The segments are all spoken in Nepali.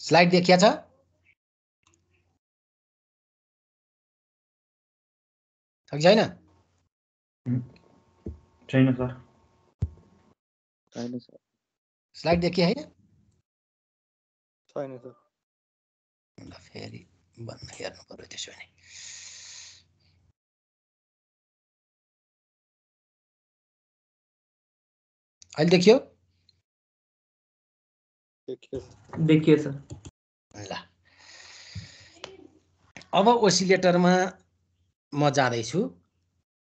स्लाइड देखिया छ? छ कि छैन? छैन सर। छैन सर। स्लाइड देखिया होइन छैन सर। ल फेरि बन्द हेर्नु पऱ्यो त्यसो भने। अहिले देखियो? देखियो। देखियो सर। ल। अब ओसिलेटरमा म जाँदैछु।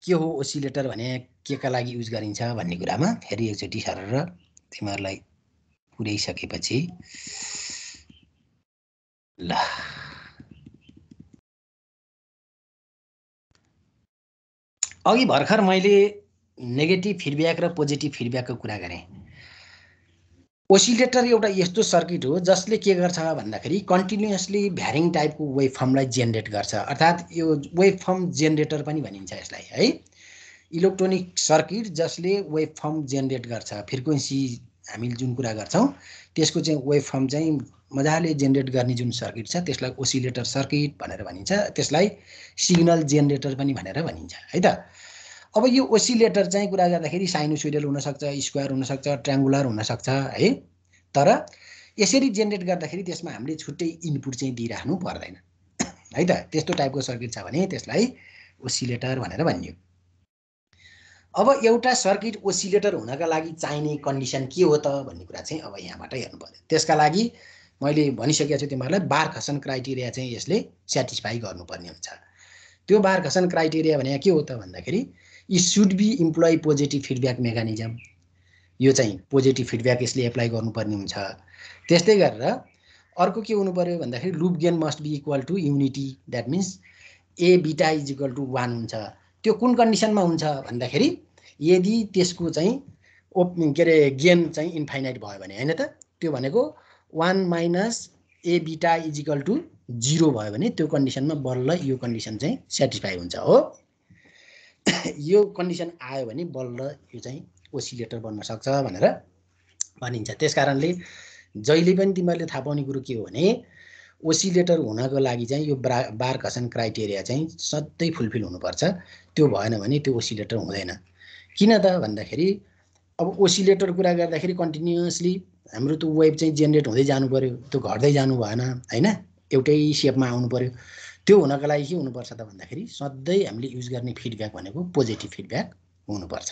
के हो ओसिलेटर भने के का लागि युज गरिन्छ भन्ने कुरामा फेरि एकचोटि सर तिमीहरूलाई पुर्याइसकेपछि ल। अघि भर्खर मैले नेगेटिभ फिडब्याक र पोजिटिभ फिडब्याकको कुरा गरेँ। ओसिलेटर एउटा यस्तो सर्किट हो जसले के गर्छ भन्दाखेरि कन्टिन्युसली भ्यारिङ टाइपको वेभ फर्मलाई जेनेरेट गर्छ। अर्थात् यो वेभ फर्म जेनेरेटर पनि भनिन्छ यसलाई है? इलेक्ट्रोनिक सर्किट जसले वेभ फर्म जेनेरेट गर्छ। फ्रिक्वेन्सी हामीले जुन कुरा गर्छौँ त्यसको चाहिँ वेभ फर्म चाहिँ मजाले जेनेरेट गर्ने जुन सर्किट छ त्यसलाई ओसिलेटर सर्किट भनेर भनिन्छ। त्यसलाई सिग्नल जेनेरेटर पनि भनेर भनिन्छ है त? अब यो ओसिलेटर चाहिँ कुरा गर्दाखेरि साइनोसोइडल हुनसक्छ स्क्वायर हुनसक्छ ट्राङ्गुलर हुनसक्छ है? तर यसरी जेनेरेट गर्दाखेरि त्यसमा हामीले छुट्टै इनपुट चाहिँ दिइराख्नु पर्दैन। है त? त्यस्तो टाइपको सर्किट छ भने त्यसलाई ओसिलेटर भनेर भनियो। अब एउटा सर्किट ओसिलेटर हुनका लागि चाहिने कन्डिसन के हो त भन्ने कुरा चाहिँ अब यहाँबाट हेर्नु पर्यो। त्यसका लागि मैले भनिसकेको छु तिमीहरूलाई बार खसन क्राइटेरिया चाहिँ यसले सेटिस्फाई गर्नुपर्ने हुन्छ। त्यो बार खसन क्राइटेरिया भने के हो त भन्दाखेरि it should be employ positive feedback mechanism यो चाहिँ पोजिटिभ फिडब्याक यसले एप्लाई गर्नुपर्ने हुन्छ। त्यस्तै गरेर अर्को के हुनु पऱ्यो भन्दाखेरि loop gain must be equal to unity that means A beta is equal to one हुन्छ। त्यो कुन कन्डिसनमा हुन्छ भन्दाखेरि यदि त्यसको चाहिँ ओप के अरे गेन चाहिँ इन्फाइनाइट भयो भने होइन त? त्यो भनेको one minus A beta is equal to zero भयो भने त्यो कन्डिसनमा बल्ल यो कन्डिसन चाहिँ सेटिस्फाई हुन्छ हो? यो कन्डिसन आयो भने बल्ल यो चाहिँ ओसिलेटर बन्न सक्छ भनेर भनिन्छ। त्यस कारणले जहिले पनि तिमीहरूले थाहा पाउने कुरो के हो भने ओसिलेटर हुनको लागि चाहिँ यो ब्रा बार खसन क्राइटेरिया चाहिँ सधैँ फुलफिल हुनुपर्छ। त्यो भएन भने त्यो ओसिलेटर हुँदैन। किन त भन्दाखेरि अब ओसिलेटर कुरा गर्दाखेरि कन्टिन्युसली हाम्रो त्यो वेभ चाहिँ जेनेरेट हुँदै जानु पऱ्यो त्यो घट्दै जानु भएन होइन? एउटै सेपमा आउनु पऱ्यो त्यो हुनको लागि के हुनुपर्छ त भन्दाखेरि सधैँ हामीले युज गर्ने फिडब्याक भनेको पोजिटिभ फिडब्याक हुनुपर्छ।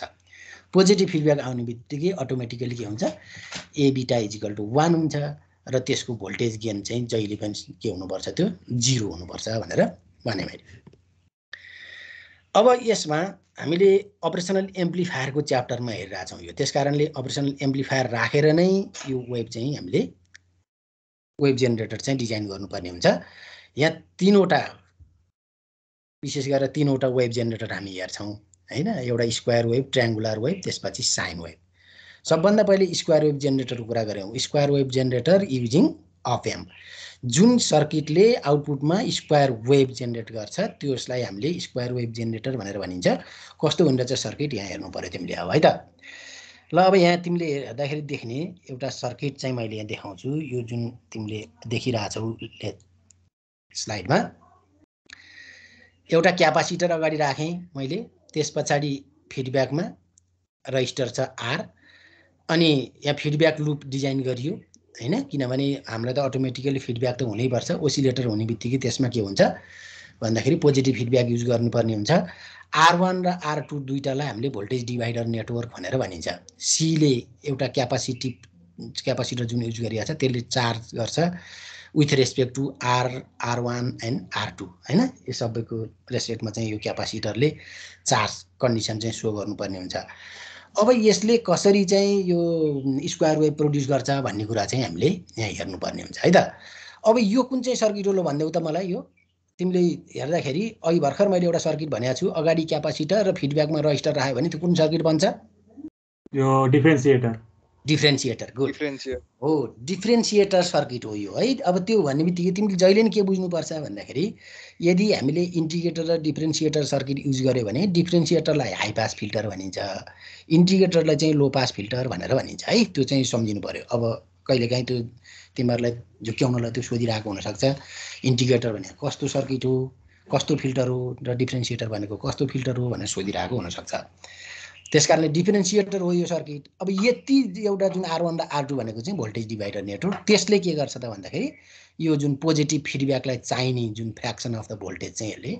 पोजिटिभ फिडब्याक आउने बित्तिकै अटोमेटिकली के हुन्छ? ए बिटा इजिकल टु वान हुन्छ र त्यसको भोल्टेज गेन चाहिँ जहिले पनि के हुनुपर्छ त्यो? जिरो हुनुपर्छ भनेर भने मैले। अब यसमा हामीले अपरेसनल एम्प्लिफायरको च्याप्टरमा हेरिरहेछौँ यो। त्यस कारणले अपरेसनल एम्प्लिफायर राखेर नै यो वेब चाहिँ हामीले वेब जेनेरेटर चाहिँ डिजाइन गर्नुपर्ने हुन्छ। यहाँ तिनवटा विशेष गरेर तिनवटा वेब जेनेरेटर हामी हेर्छौँ होइन? एउटा स्क्वायर वेब ट्राङ्गुलर वेब त्यसपछि साइन वेब सबभन्दा पहिले स्क्वायर वेब जेनेरेटरको कुरा गऱ्यौँ। Square wave generator using of M जुन सर्किटले आउटपुटमा स्क्वायर वेब जेनेरेट गर्छ त्यसलाई हामीले स्क्वायर वेब जेनेरेटर भनेर भनिन्छ। कस्तो हुने रहेछ सर्किट यहाँ हेर्नु पऱ्यो तिमीले अब है त? ल अब यहाँ तिमीले हेर्दाखेरि देख्ने एउटा सर्किट चाहिँ मैले यहाँ देखाउँछु। यो जुन तिमीले देखिरहेछौ स्लाइडमा। एउटा क्यापासिटर अगाडि राखेँ मैले त्यस पछाडि फिडब्याकमा रजिस्टर छ आर अनि यहाँ फिडब्याक लुप डिजाइन गरियो होइन? किनभने हामीलाई त अटोमेटिकली फिडब्याक त हुनैपर्छ ओसिलेटर हुने बित्तिकै त्यसमा के हुन्छ? भन्दाखेरि पोजिटिभ फिडब्याक युज गर्नुपर्ने हुन्छ। आर वान र आर टू दुइटालाई हामीले भोल्टेज डिभाइडर नेटवर्क भनेर भनिन्छ। सीले एउटा क्यापासिटी क्यापासिटर जुन युज गरिरहेको छ त्यसले चार्ज गर्छ। With respect to R R one and R two होइन? यो सबैको रेस्पेक्टमा चाहिँ यो क्यापासिटरले चार्ज कन्डिसन चाहिँ सो गर्नुपर्ने हुन्छ। अब यसले कसरी चाहिँ यो स्क्वायर वेभ प्रड्युस गर्छ भन्ने कुरा चाहिँ हामीले यहाँ हेर्नुपर्ने हुन्छ है त? अब यो कुन चाहिँ सर्किट हो भनिदेऊ त मलाई यो। तिमीले हेर्दाखेरि अघि भर्खर मैले एउटा सर्किट भनेको छु अगाडि क्यापासिटर र फिडब्याकमा रजिस्टर राख्यो भने त्यो कुन सर्किट बन्छ? यो डिफरेन्सिएटर डिफ्रेन्सिएटर गुड हो डिफ्रेन्सिएटर सर्किट हो यो है? अब त्यो भन्ने बित्तिकै तिमीले जहिले नि के बुझ्नुपर्छ भन्दाखेरि यदि हामीले इन्टिग्रेटर र डिफ्रेन्सिएटर सर्किट युज गऱ्यो भने डिफ्रेन्सिएटरलाई हाई पास फिल्टर भनिन्छ इन्टिग्रेटरलाई चाहिँ लो पास फिल्टर भनेर भनिन्छ है? त्यो चाहिँ सम्झिनु पऱ्यो अब कहिलेकाहीँ त्यो तिमीहरूलाई झुक्क्याउनलाई त्यो सोधिरहेको हुनसक्छ। इन्टिग्रेटर भनेको कस्तो सर्किट हो कस्तो फिल्टर हो र डिफ्रेन्सिएटर भनेको कस्तो फिल्टर हो भनेर सोधिरहेको हुनसक्छ। त्यस कारणले डिफ्रेन्सिएटर हो यो सर्किट। अब यति एउटा जुन आर वान र आर टू भनेको चाहिँ भोल्टेज डिभाइडर नेटवर्क त्यसले के गर्छ त भन्दाखेरि यो जुन पोजिटिभ फिडब्याकलाई चाहिने जुन फ्रेक्सन अफ द भोल्टेज चाहिँ यसले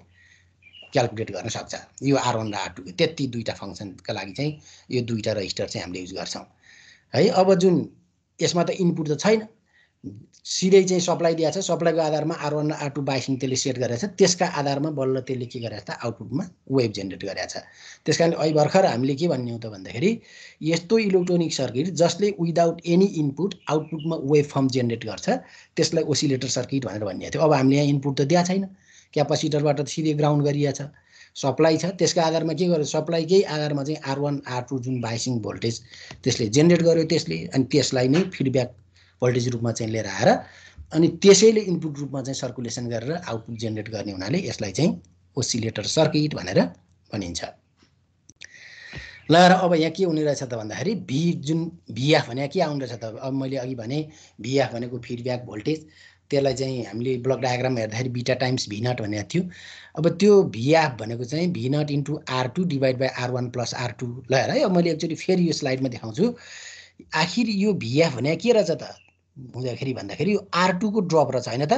क्यालकुलेट गर्न सक्छ। यो आर वान र आर टूको त्यति दुईवटा फङ्सनका लागि चाहिँ यो दुईवटा रजिस्टर चाहिँ हामीले युज गर्छौँ। है अब जुन यसमा त इनपुट त छैन। सिधै चाहिँ सप्लाई दिएको छ। सप्लाईको आधारमा R one R two biasing त्यसले सेट गरेको छ। त्यसका आधारमा बल्ल त्यसले के गरेको छ? आउटपुटमा वेभ जेनेरेट गरेको छ। त्यस कारण अहिले भर्खर हामीले के भन्ने हो त भन्दाखेरि यस्तो इलेक्ट्रोनिक सर्किट जसले विदाउट एनी इनपुट आउटपुटमा वेभ फर्म जेनेरेट गर्छ त्यसलाई ओसिलेटर सर्किट भनेर भनिएको थियो। अब हामीले यहाँ इनपुट त दिएको छैन। क्यापासिटरबाट त सिधै ग्राउन्ड गरिएको छ। सप्लाई छ। त्यसको आधारमा के गर्यो? सप्लाईकै आधारमा चाहिँ आर वान आर टू जुन बाइसिङ भोल्टेज त्यसले जेनेरेट गर्यो त्यसले अनि त्यसलाई नै फिडब्याक भोल्टेज रूपमा चाहिँ लिएर आएर अनि त्यसैले इनपुट रूपमा चाहिँ सर्कुलेसन गरेर आउटपुट जेनेरेट गर्ने हुनाले यसलाई चाहिँ ओसिलेटर सर्किट भनेर भनिन्छ। ल र अब यहाँ के हुने रहेछ त भन्दाखेरि भी जुन भिएफ भने के आउने रहेछ त? अब मैले अघि भने भिएफ भनेको फिडब्याक भोल्टेज त्यसलाई चाहिँ हामीले ब्लक डायग्राम हेर्दाखेरि बिटा टाइम्स भी नट भनेको थियो। अब त्यो भिएफ भनेको चाहिँ V naught into R two divide by R one plus R two ल है अब मैले एकचोटि फेरि यो स्लाइडमा देखाउँछु। आखिर यो भिएफ भने के रहेछ त? हुँदाखेरि भन्दाखेरि यो आर टूको ड्रप रहेछ होइन त?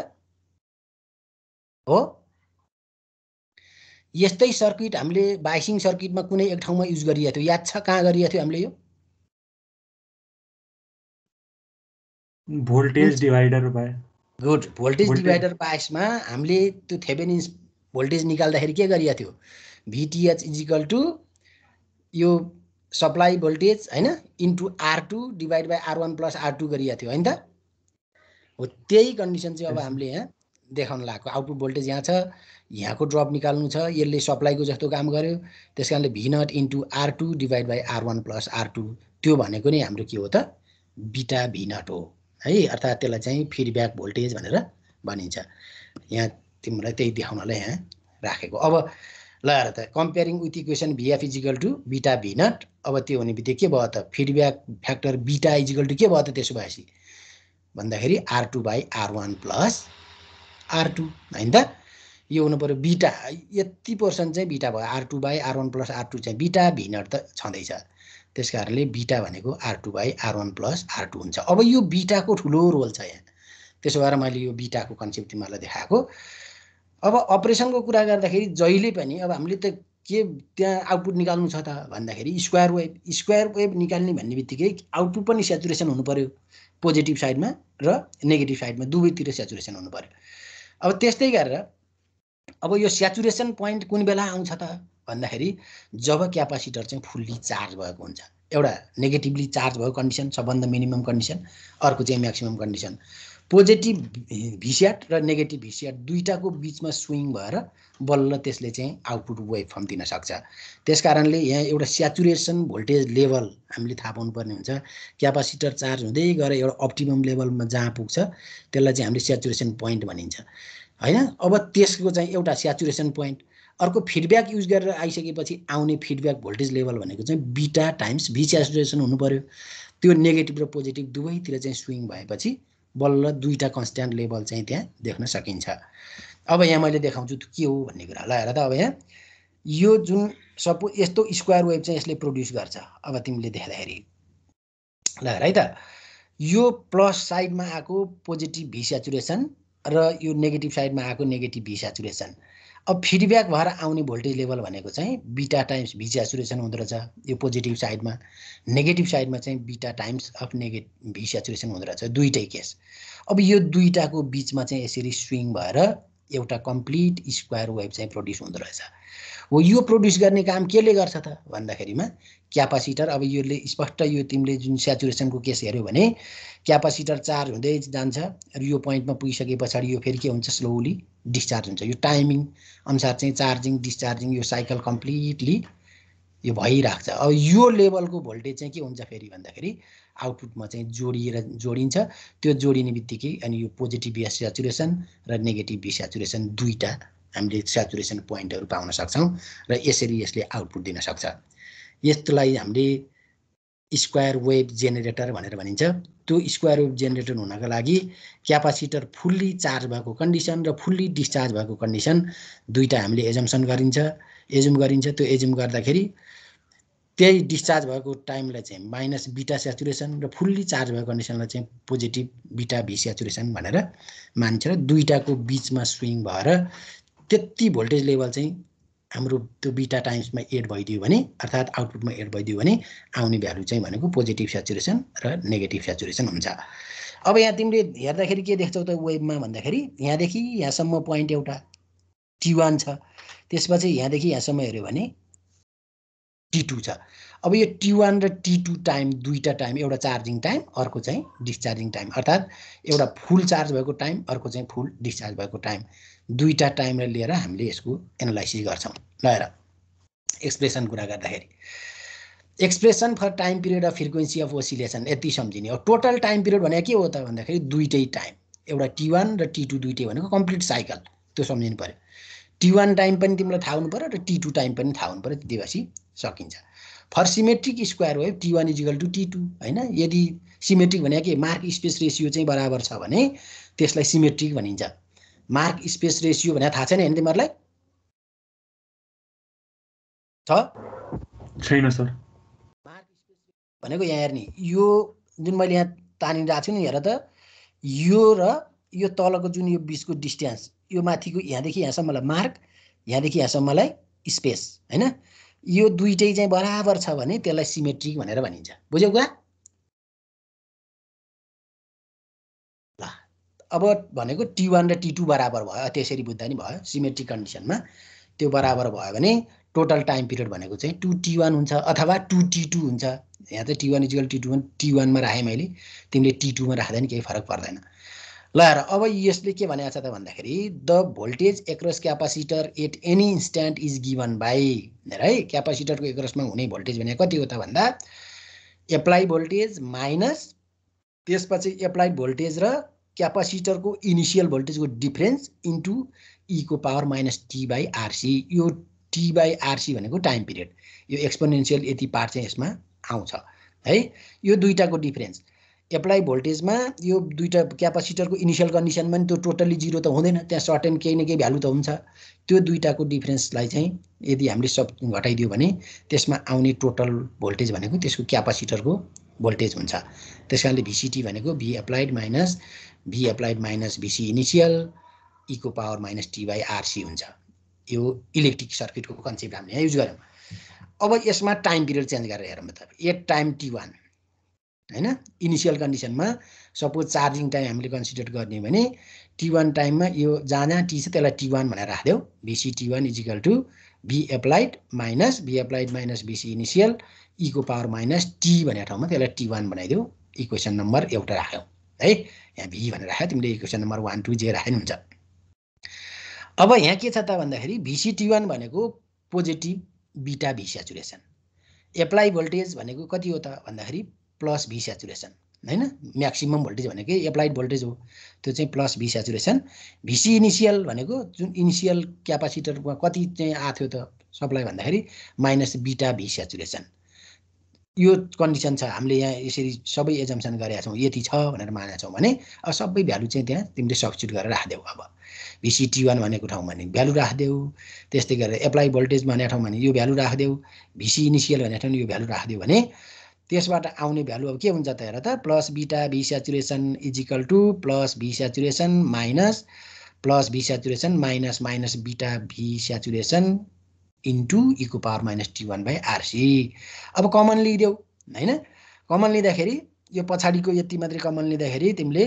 हो? यस्तै सर्किट हामीले बाइसिङ सर्किटमा कुनै एक ठाउँमा युज गरिएको थियो। याद छ कहाँ गरिएको थियो हामीले यो? Voltage divider good voltage. Divider बायसमा हामीले त्यो थेबेनिन्स भोल्टेज निकाल्दाखेरि के गरिएको थियो? भिटिएच इजिकल टु यो सप्लाई भोल्टेज होइन into R two divide by R one plus R two गरिएको थियो होइन त? हो त्यही कन्डिसन चाहिँ अब. हामीले यहाँ देखाउन लागेको आउटपुट भोल्टेज यहाँ छ यहाँको ड्रप निकाल्नु छ यसले सप्लाईको जस्तो काम गर्यो। त्यस कारणले V naught into R two divide by R one plus R two त्यो भनेको नै हाम्रो के हो त? बिटा भी नट हो। है अर्थात् त्यसलाई चाहिँ फिडब्याक भोल्टेज भनेर भनिन्छ। यहाँ तिमीलाई त्यही देखाउनलाई यहाँ राखेको। अब ल हेर त comparing with equation VF is equal to beta V naught अब त्यो हुने बित्तिकै के भयो त? Feedback factor beta is equal to के भयो त? त्यसो भएपछि भन्दाखेरि R two by R one plus R two होइन त? यो हुनु पऱ्यो बिटा यति पर्सेन्ट चाहिँ बिटा भयो। R two by R one plus R two चाहिँ बिटा भी नट त छँदैछ। त्यस कारणले बिटा भनेको R two by R one plus R two हुन्छ। अब यो बिटाको ठुलो रोल छ यहाँ। त्यसो भएर मैले यो बिटाको कन्सेप्ट तिमीहरूलाई देखाएको। अब अपरेसनको कुरा गर्दाखेरि जहिले पनि अब हामीले त के त्यहाँ आउटपुट निकाल्नु छ त भन्दाखेरि स्क्वायर वेभ स्क्वायर वेभ निकाल्ने भन्ने बित्तिकै आउटपुट पनि सेचुरेसन हुनु पऱ्यो पोजिटिभ साइडमा र नेगेटिभ साइडमा दुवैतिर सेचुरेसन हुनु पऱ्यो अब त्यस्तै गरेर अब यो सेचुरेसन पोइन्ट कुन बेला आउँछ त? भन्दाखेरि जब क्यापासिटर चाहिँ फुल्ली चार्ज भएको हुन्छ। एउटा नेगेटिभली चार्ज भएको कन्डिसन सबभन्दा मिनिमम कन्डिसन अर्को चाहिँ म्याक्सिमम कन्डिसन पोजिटिभ भिसियाट र नेगेटिभ भिसियाट दुइटाको बिचमा स्विङ भएर बल्ल त्यसले चाहिँ आउटपुट वेभ फर्म दिन सक्छ। त्यस कारणले यहाँ एउटा स्याचुरेसन भोल्टेज लेभल हामीले थाहा पाउनुपर्ने हुन्छ। क्यापासिटर चार्ज हुँदै गएर एउटा अप्टिमम लेभलमा जहाँ पुग्छ त्यसलाई चाहिँ हामीले स्याचुरेसन पोइन्ट भनिन्छ। होइन? अब त्यसको चाहिँ एउटा स्याचुरेसन पोइन्ट अर्को फिडब्याक युज गरेर आइसकेपछि आउने फिडब्याक भोल्टेज लेभल भनेको चाहिँ बिटा टाइम्स भी स्याचुरेसन हुनु पऱ्यो त्यो नेगेटिभ र पोजिटिभ दुवैतिर चाहिँ स्विङ भएपछि बल्ल दुईवटा कन्सट्यान्ट लेभल चाहिँ त्यहाँ देख्न सकिन्छ। अब यहाँ मैले देखाउँछु के हो भन्ने कुरा। ल हेर त अब यहाँ। यो जुन सपो यस्तो स्क्वायर वेभ चाहिँ यसले प्रड्युस गर्छ। अब तिमीले देख्दाखेरि। ल हेर है त। यो प्लस साइडमा आएको पोजिटिभ भी स्याचुरेसन र यो नेगेटिभ साइडमा आएको नेगेटिभ भी स्याचुरेसन अब फिडब्याक भएर आउने भोल्टेज लेभल भनेको चाहिँ बिटा टाइम्स भी स्याचुरेसन हुँदो रहेछ। यो पोजिटिभ साइडमा नेगेटिभ साइडमा चाहिँ beta times of negative V saturation हुँदो रहेछ दुइटै केस अब यो दुइटाको बिचमा चाहिँ यसरी स्विङ भएर एउटा कम्प्लिट स्क्वायर वेभ चाहिँ प्रड्युस हुँदो रहेछ। हो यो प्रड्युस गर्ने काम केले गर्छ त? भन्दाखेरिमा क्यापासिटर अब यसले स्पष्ट यो तिमीले जुन सेचुरेसनको केस हेऱ्यौ भने क्यापासिटर चार्ज हुँदै जान्छ र यो पोइन्टमा पुगिसके पछाडि यो फेरि के हुन्छ? स्लोली डिस्चार्ज हुन्छ। यो टाइमिङ अनुसार चाहिँ चार्जिङ डिस्चार्जिङ यो साइकल कम्प्लिटली यो भइरहेको छ अब यो लेभलको भोल्टेज चाहिँ के हुन्छ फेरि भन्दाखेरि आउटपुटमा चाहिँ जोडिएर जोडिन्छ। त्यो जोडिने बित्तिकै अनि यो पोजिटिभ सेचुरेसन र नेगेटिभ सेचुरेसन दुईवटा हामीले सेचुरेसन पोइन्टहरू पाउन सक्छौँ र यसरी यसले आउटपुट दिन सक्छ। यस्तोलाई हामीले स्क्वायर वेभ जेनेरेटर भनेर भनिन्छ। त्यो स्क्वायर वेभ जेनेरेटर हुनको लागि क्यापासिटर फुल्ली चार्ज भएको कन्डिसन र फुल्ली डिस्चार्ज भएको कन्डिसन दुईवटा हामीले एजम्सन गरिन्छ। एजुम गरिन्छ त्यो एजुम गर्दाखेरि त्यही डिस्चार्ज भएको टाइमलाई चाहिँ माइनस बिटा सेचुरेसन र फुल्ली चार्ज भएको कन्डिसनलाई चाहिँ पोजिटिभ बिटा भी सेचुरेसन भनेर मान्छ र दुईवटाको बिचमा स्विङ भएर त्यति भोल्टेज लेभल चाहिँ हाम्रो त्यो बिटा टाइम्समा एड भइदियो भने अर्थात् आउटपुटमा एड भइदियो भने आउने भ्यालु चाहिँ भनेको पोजिटिभ सेचुरेसन र नेगेटिभ सेचुरेसन हुन्छ। अब यहाँ तिमीले हेर्दाखेरि के देख्छौ त वेबमा भन्दाखेरि यहाँदेखि यहाँसम्म पोइन्ट एउटा टी वान छ। त्यसपछि यहाँदेखि यहाँसम्म हेऱ्यो भने टी टू छ। अब यो टी वान र टी टू टाइम दुईवटा टाइम एउटा चार्जिङ टाइम अर्को चाहिँ डिस्चार्जिङ टाइम अर्थात् एउटा फुल चार्ज भएको टाइम अर्को चाहिँ फुल डिस्चार्ज भएको टाइम दुईवटा टाइमलाई लिएर हामीले यसको एनालाइसिस गर्छौँ। ल एक्सप्रेसन कुरा गर्दाखेरि। Expression for time period of frequency of oscillation यति सम्झिने हो। टोटल टाइम पिरियड भनेको के हो त भन्दाखेरि दुइटै टाइम एउटा टी वान र टी टू दुइटै भनेको कम्प्लिट साइकल त्यो सम्झिनु पऱ्यो टी वान टाइम पनि तिमीलाई थाहा हुनु पऱ्यो र टी टू टाइम पनि थाहा हुनु पऱ्यो त्यति सकिन्छ। For symmetric square wave T one is equal to T two होइन? यदि सिमेट्रिक भने के? मार्क स्पेस रेसियो चाहिँ बराबर छ भने त्यसलाई सिमेट्रिक भनिन्छ। मार्क स्पेस रेसियो भनेर थाहा छैन होइन तिमीहरूलाई छ? छैन सर। मार्क स्पेस भनेको यहाँ हेर्ने यो जुन मैले यहाँ तानिरहेको छु नि हेर त यो र यो तलको जुन यो बिचको डिस्टेन्स यो माथिको यहाँदेखि यहाँसम्मलाई मार्क यहाँदेखि यहाँसम्मलाई स्पेस होइन? यो दुइटै चाहिँ बराबर छ भने त्यसलाई सिमेट्रिक भनेर भनिन्छ। बुझ्यौ कुरा? अब भनेको टी वान र टी टू बराबर भयो त्यसरी बुझ्दा नि भयो सिमेट्रिक कन्डिसनमा त्यो बराबर भयो भने टोटल टाइम पिरियड भनेको चाहिँ टु टी वान हुन्छ अथवा टु टी टू हुन्छ। यहाँ त T one is equal T two T वानमा राखेँ मैले तिमीले टी टूमा राख्दा नि केही फरक पर्दैन। ल हेर अब यसले के भनेको छ त भन्दाखेरि the voltage across capacitor at any instant is given by है क्यापासिटरको एक्रसमा हुने भोल्टेज भने कति हो त भन्दा एप्लाई भोल्टेज माइनस त्यसपछि एप्लाइड भोल्टेज र क्यापासिटरको इनिसियल भोल्टेजको difference into eco power minus T by RC यो टी बाई आरसी भनेको टाइम पिरियड यो एक्सपोनेन्सियल यति पार्ट चाहिँ यसमा आउँछ है? यो दुइटाको डिफ्रेन्स एप्लाई भोल्टेजमा यो दुइटा क्यापासिटरको इनिसियल कन्डिसनमा पनि त्यो टोटल्ली जिरो त हुँदैन त्यहाँ सर्टेन केही न केही भ्यालु त हुन्छ। त्यो दुइटाको डिफ्रेन्सलाई चाहिँ यदि हामीले सब घटाइदियो भने त्यसमा आउने टोटल भोल्टेज भनेको त्यसको क्यापासिटरको भोल्टेज हुन्छ। त्यस कारणले भिसिटी भनेको V applied minus V applied minus VC initial eco power minus T by RC हुन्छ। यो इलेक्ट्रिक सर्किटको कन्सेप्ट हामीले यहाँ युज गऱ्यौँ। अब यसमा टाइम पिरियड चेन्ज गरेर हेरौँ त एट टाइम टी वान होइन? इनिसियल कन्डिसनमा सपोज चार्जिङ टाइम हामीले कन्सिडर गर्ने भने टी वान टाइममा यो जहाँ जहाँ टी छ त्यसलाई टी वान भनेर राखिदेऊ VC T one is equal to V applied minus V applied minus VC initial eco power minus T भनेर ठाउँमा त्यसलाई टी वान बनाइदेऊ इक्वेसन नम्बर एउटा राख्यौँ। है? यहाँ भी भनेर राख्यो तिमीले इक्वेसन नम्बर वान टू जे राख्यो हुन्छ अब यहाँ के छ त भन्दाखेरि भिसी टी वान भनेको पोजिटिभ बिटा भी सेचुरेसन एप्लाई भोल्टेज भनेको कति हो त भन्दाखेरि प्लस भी सेचुरेसन होइन? म्याक्सिमम् भोल्टेज भनेकै एप्लाइड भोल्टेज हो। त्यो चाहिँ plus V saturation VC initial भनेको जुन इनिसियल क्यापासिटरमा कति चाहिँ आएको थियो त सप्लाई भन्दाखेरि माइनस बिटा भी सेचुरेसन यो कन्डिसन छ हामीले यहाँ यसरी सबै एजम्सन गरेका छौँ यति छ भनेर मानेका छौँ भने अब सबै भ्यालु चाहिँ त्यहाँ तिमीले सब्सिट्युट गरेर राखिदेऊ अब। भिसिटी वान भनेको ठाउँमा भने भ्यालु राखिदेऊ त्यस्तै गरेर एप्लाई भोल्टेज भनेको ठाउँमा भने यो भ्यालु राखिदेऊ भिसी इनिसियल भनेको ठाउँमा यो भ्यालु राखिदियो भने त्यसबाट आउने भ्यालु अब के हुन्छ त हेर त plus beta V saturation is equal to plus V saturation minus plus V saturation minus minus beta V saturation into eco power minus T one by RC अब कमन लिइदेऊ होइन? कमन लिँदाखेरि यो पछाडिको यति मात्रै कमन लिँदाखेरि तिमीले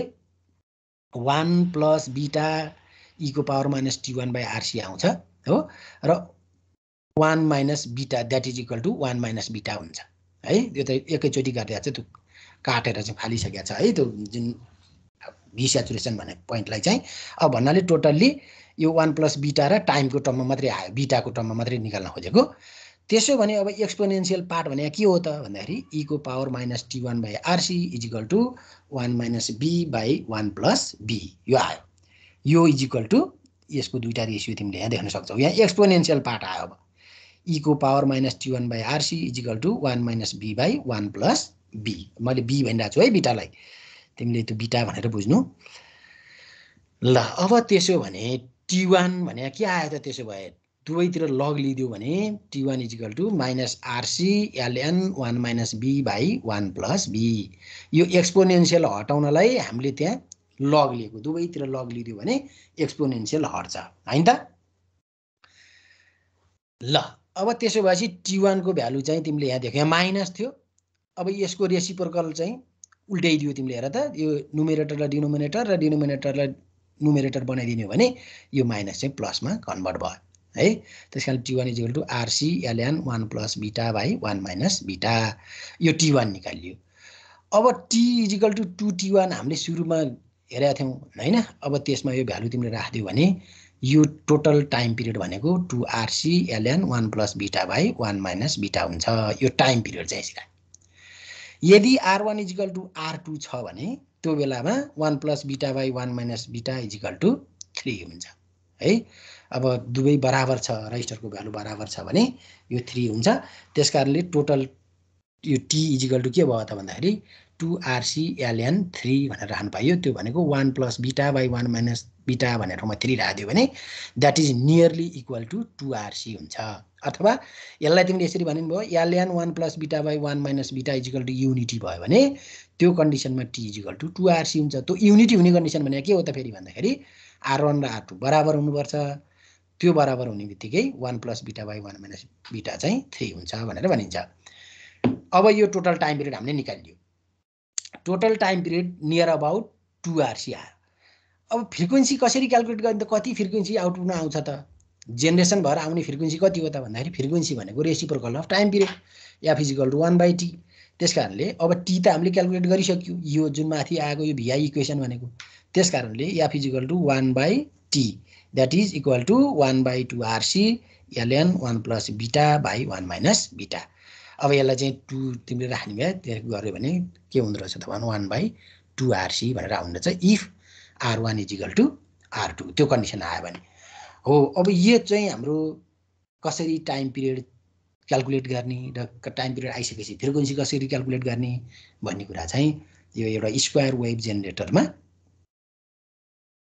one plus beta eco power minus T one by RC आउँछ हो? र one minus beta that is equal to one minus beta हुन्छ है? त्यो त एकैचोटि गरिदिएको छ त्यो काटेर चाहिँ फालिसकेको छ है? त्यो जुन भी सेचुरेसन भन्ने पोइन्टलाई चाहिँ। अब भन्नाले टोटल्ली यो वान प्लस बिटा र टाइमको टर्ममा मात्रै आयो बिटाको टर्ममा मात्रै निकाल्न खोजेको। त्यसो भने अब एक्सपोनेन्सियल पार्ट भने के हो त भन्दाखेरि eco power minus T one by RC is equal to one minus B by one plus B यो आयो। यो इजिकल टु यसको दुइटा रेसियो तिमीले यहाँ देख्न सक्छौ। यहाँ एक्सपोनेन्सियल पार्ट आयो अब। Eco power minus T one by RC is equal to one minus B by one plus B मैले बी भनिरहेको छु है बिटालाई। तिमीले त्यो बिटा भनेर बुझ्नु। ल अब त्यसो भने टी वान भने के आयो त त्यसो भए? दुवैतिर लग लिइदियो भने T one equal to minus RC LN one minus B by one plus B यो एक्सपोनेन्सियल हटाउनलाई हामीले त्यहाँ लग लिएको दुवैतिर लग लिइदियो भने एक्सपोनेन्सियल हट्छ। होइन त? ल अब त्यसो भएपछि टी वानको भ्यालु चाहिँ तिमीले यहाँ देख्यो यहाँ माइनस थियो। अब यसको रेसिप्रोकल चाहिँ उल्टाइदियो तिमीले हेर त। यो नुमेरेटर र डिनोमिनेटर र डिनोमिनेटरलाई नुमेरेटर बनाइदिने हो भने यो माइनस चाहिँ प्लसमा कन्भर्ट भयो है? त्यस कारण T one is equal to RC LN one plus beta by one minus beta यो टी वान निकालियो। अब T is equal to two T one हामीले सुरुमा हेरेका थियौँ होइन? अब त्यसमा यो भ्यालु तिमीले राखिदियो भने यो टोटल टाइम पिरियड भनेको two RC LN one plus beta by one minus beta हुन्छ। यो टाइम पिरियड चाहिँ यसलाई। यदि R one is equal to R two छ भने त्यो बेलामा one plus beta by one minus beta is equal to three हुन्छ। है? अब दुवै बराबर छ रजिस्टरको भ्यालु बराबर छ भने यो थ्री हुन्छ। त्यस कारणले टोटल यो टी इजिकल टु के भयो त भन्दाखेरि टु आरसी एलएन थ्री भनेर राख्नु पाइयो। त्यो भनेको one plus beta by one minus beta भनेर म थ्री राखिदियो भने that is nearly equal to two RC हुन्छ। अथवा यसलाई तिमीले यसरी भन्नु भयो LN one plus beta by one minus beta is equal to unity भयो भने त्यो कन्डिसनमा T is equal to two RC हुन्छ। त्यो युनिटी हुने कन्डिसन भने के हो त फेरि भन्दाखेरि आर वान र आर टू बराबर हुनुपर्छ। त्यो बराबर हुने बित्तिकै one plus beta by one minus beta चाहिँ थ्री हुन्छ भनेर भनिन्छ। अब यो टोटल टाइम पिरियड हामीले निकालियो total time period near about two RC आयो। अब फ्रिक्वेन्सी कसरी क्यालकुलेट गर्ने त? कति फ्रिक्वेन्सी आउटपुटमा आउँछ त? जेनेरेसन भएर आउने फ्रिक्वेन्सी कति हो त? भन्दाखेरि फ्रिक्वेन्सी भनेको reciprocal of time period yeah f is equal to one by T त्यस कारणले अब टी त हामीले क्यालकुलेट गरिसक्यो। यो जुन माथि आएको यो भिआई इक्वेसन भनेको त्यस कारणले या f is equal to one by T that is equal to one by two RC LN one plus beta by one minus beta अब यसलाई चाहिँ टु तिमीले राख्ने भए त्यो गऱ्यो भने के हुँदो रहेछ त भन? वान बाई टु आरसी भनेर आउँदो रहेछ। If R one is equal to R two त्यो कन्डिसन आयो भने। हो अब यो चाहिँ हाम्रो कसरी टाइम पिरियड क्यालकुलेट गर्ने र टाइम पिरियड आइसकेपछि फ्रिक्वेन्सी कसरी क्यालकुलेट गर्ने भन्ने कुरा चाहिँ यो एउटा स्क्वायर वेभ जेनेरेटरमा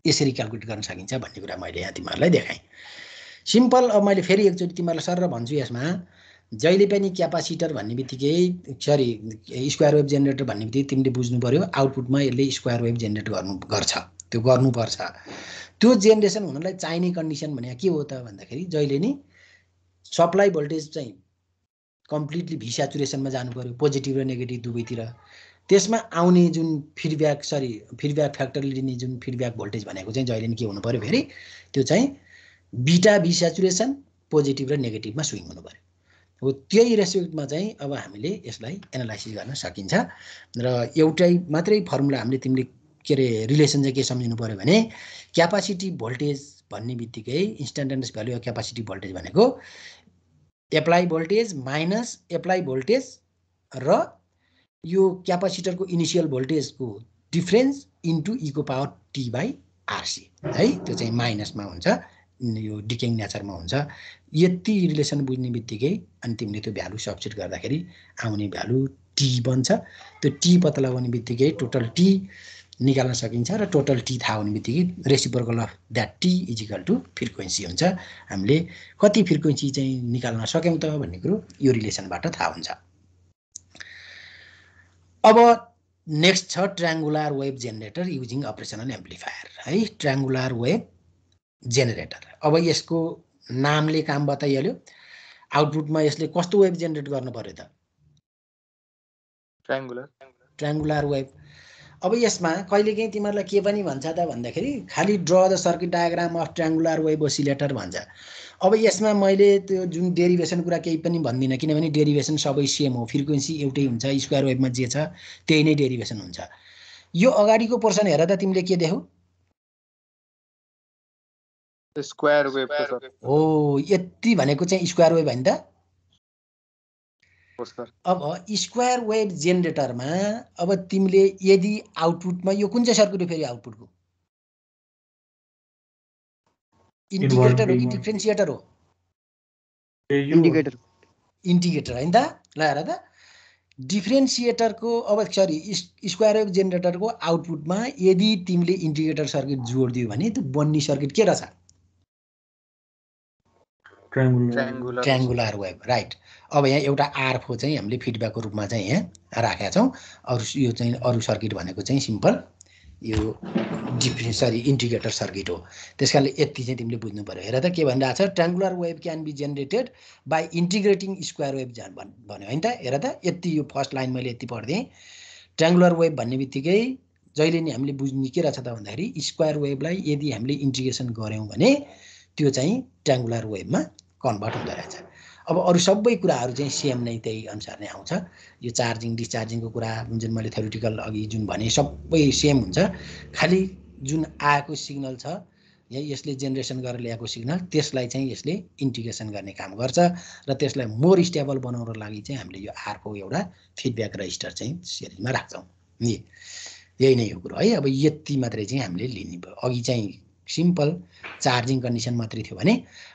यसरी क्यालकुलेट गर्न सकिन्छ भन्ने कुरा मैले यहाँ तिमीहरूलाई देखाएँ। सिम्पल अब मैले फेरि एकचोटि तिमीहरूलाई सर भन्छु यसमा। जहिले पनि क्यापासिटर भन्ने बित्तिकै सरी स्क्वायर वेभ जेनेरेटर भन्ने बित्तिकै तिमीले बुझ्नु पऱ्यो आउटपुटमा यसले स्क्वायर वेभ जेनेरेट गर्नु गर्छ। त्यो गर्नुपर्छ। त्यो जेनेरेसन हुनलाई चाहिने कन्डिसन भने के हो त भन्दाखेरि जहिले नि सप्लाई भोल्टेज चाहिँ कम्प्लिटली भी सेचुरेसनमा जानु पऱ्यो पोजिटिभ र नेगेटिभ दुवैतिर। त्यसमा आउने जुन फिडब्याक सरी फिडब्याक फ्याक्टरले दिने जुन फिडब्याक भोल्टेज भनेको चाहिँ जहिले नि के हुनु पऱ्यो फेरि त्यो चाहिँ बिटा भी सेचुरेसन पोजिटिभ र नेगेटिभमा स्विङ हुनु पऱ्यो हो त्यही रेस्पेक्टमा चाहिँ अब हामीले यसलाई एनालाइसिस गर्न सकिन्छ। र एउटै मात्रै फर्मुला हामीले तिमीले के अरे रिलेसन चाहिँ के सम्झिनु पऱ्यो भने क्यापासिटी भोल्टेज भन्ने बित्तिकै instantaneous value of capacity voltage भनेको apply voltage minus apply voltage र यो क्यापासिटरको इनिसियल भोल्टेजको डिफ्रेन्स इन्टु इको पावर टी बाई आरसी है? त्यो चाहिँ माइनसमा हुन्छ। यो डिकेङ नेचरमा हुन्छ। यति रिलेसन बुझ्ने बित्तिकै अनि तिमीले त्यो भ्यालु सब्सिट गर्दाखेरि आउने भ्यालु टी बन्छ। त्यो टी पत्ता लगाउने बित्तिकै टोटल टी निकाल्न सकिन्छ र टोटल टी थाहा हुने बित्तिकै reciprocal of that T is equal to frequency हुन्छ। हामीले कति फ्रिक्वेन्सी चाहिँ निकाल्न सक्यौँ त भन्ने कुरो यो रिलेसनबाट थाहा हुन्छ। अब नेक्स्ट छ triangular wave generator using operational amplifier है ट्राङ्गुलार वेभ जेनेरेटर अब यसको नामले काम बताइहाल्यो। आउटपुटमा यसले कस्तो वेभ जेनेरेट गर्नु पर्यो त? ट्रायङ्गुलर ट्राङ्गुलार वेभ अब यसमा कहिलेकाहीँ तिमीहरूलाई के पनि भन्छ त भन्दाखेरि खालि draw the circuit diagram of triangular wave oscillator भन्छ। अब यसमा मैले त्यो जुन डेरिभेसन कुरा केही पनि भन्दिनँ किनभने डेरिभेसन सबै सेम हो। फ्रिक्वेन्सी एउटै हुन्छ स्क्वायर वेभमा जे छ त्यही नै डेरिभेसन हुन्छ। यो अगाडिको पोर्सन हेर त तिमीले के देख्यौ? स्क्वायर वेभको सर। हो यति भनेको चाहिँ स्क्वायर वेभ होइन त? हो सर। अब स्क्वायर वेभ जेनेरेटरमा अब तिमीले यदि आउटपुटमा यो कुन चाहिँ सर्किट हो फेरि आउटपुटको इन्डिकेटर हो कि. डिफ्रेन्सिएटर हो? इन्डिकेटर इन्डिकेटर होइन त? ल हेर त। डिफ्रेन्सिएटरको अब सरी स्क्वायर वेभ जेनेरेटरको आउटपुटमा यदि तिमीले इन्डिकेटर सर्किट जोडिदियो भने त्यो बन्ने सर्किट के रहेछ? Triangular wave right. अब यहाँ एउटा आर फोर चाहिँ हामीले फिडब्याकको रूपमा चाहिँ यहाँ राखेका छौँ। अरू यो चाहिँ अरू सर्किट भनेको चाहिँ सिम्पल यो डिफ्रे सरी इन्डिकेटर सर्किट हो। त्यस कारणले यति चाहिँ तिमीले बुझ्नु पऱ्यो हेर त के भनिरहेको छ triangular wave can be generated by integrating square wave जान भन्- भन्यो होइन त? हेर त यति यो फर्स्ट लाइन मैले यति पढिदिएँ ट्रायङ्गुलर वेभ भन्ने बित्तिकै जहिले नि हामीले बुझ्ने के रहेछ त भन्दाखेरि स्क्वायर वेभलाई यदि हामीले इन्टिग्रेसन गऱ्यौँ भने त्यो चाहिँ ट्रायङ्गुलर वेभमा कन्भर्ट हुँदो रहेछ। अब अरू सबै कुराहरू चाहिँ सेम नै त्यही अनुसार नै आउँछ। यो चार्जिङ डिस्चार्जिङको कुरा जुन मैले थ्योरिटिकल अघि जुन भने सबै सेम हुन्छ। खालि जुन आएको सिग्नल छ या यसले जेनेरेसन गरेर ल्याएको सिग्नल त्यसलाई चाहिँ यसले इन्टिग्रेसन गर्ने काम गर्छ र त्यसलाई मोर स्टेबल बनाउनको लागि चाहिँ हामीले यो आरको एउटा फिडब्याक रजिस्टर चाहिँ सिरिजमा राख्छौँ। नि यही नै हो कुरो है। अब यति मात्रै चाहिँ हामीले लिने अघि चाहिँ सिम्पल चार्जिङ कन्डिसन मात्रै थियो भने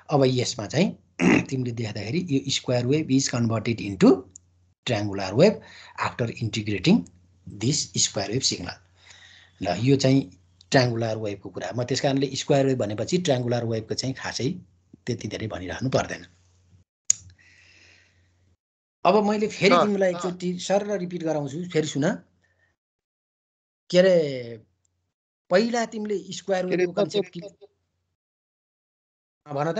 अब यसमा चाहिँ तिमीले देख्दाखेरि यो square wave is converted into triangular wave after integrating this square wave signal. ल यो चाहिँ ट्रायङ्गुलर वेभको कुरा म त्यस कारणले स्क्वायर वेभ भनेपछि ट्रायङ्गुलर वेभको चाहिँ खासै त्यति धेरै भनिरहनु पर्दैन। अब मैले फेरि तिमीलाई। एकचोटि सर रिपिट गराउँछु। फेरि सुन। के अरे पहिला तिमीले स्क्वायर वेभको कन्सेप्ट भन त।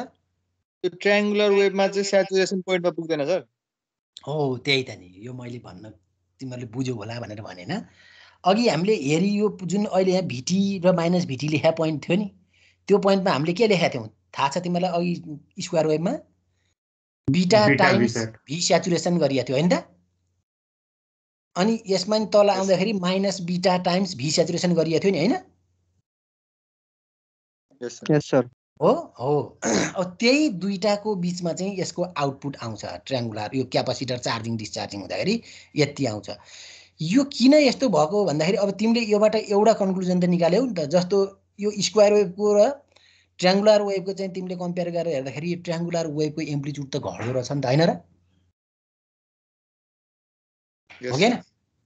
त्यो ट्रायङ्गुलर वेभमा चाहिँ सेचुरेसन पोइन्टमा पुग्दैन सर। हो त्यही त नि। यो मैले भन्न तिमीहरूले बुझ्यौ होला भनेर भनेन अघि हामीले हेरी यो जुन अहिले यहाँ भिटी र माइनस भिटी लेखा पोइन्ट थियो नि त्यो पोइन्टमा हामीले के लेखेका थियौँ? थाहा छ तिमीलाई अघि स्क्वायर वेभमा? बिटा बिटा टाइम्स बिटा। भी स्याचुरेसन गरिएको थियो होइन त? अनि यसमा नि तल आउँदाखेरि माइनस बिटा टाइम्स भी स्याचुरेसन गरिएको थियो नि होइन? हो? हो। अब त्यही दुइटाको बिचमा चाहिँ यसको आउटपुट आउँछ ट्रायङ्गुलर। यो क्यापासिटर चार्जिङ डिस्चार्जिङ हुँदाखेरि यति आउँछ। यो किन यस्तो भएको हो भन्दाखेरि अब तिमीले योबाट एउटा कन्क्लुजन त निकाल्यौ नि त। जस्तो यो स्क्वायर वेभको र ट्रायङ्गुलर वेभको चाहिँ तिमीले कम्पेयर गरेर हेर्दाखेरि यो ट्रायङ्गुलर वेभको एम्प्लिच्युड त घट्दो रहेछ नि त होइन र? हो कि होइन?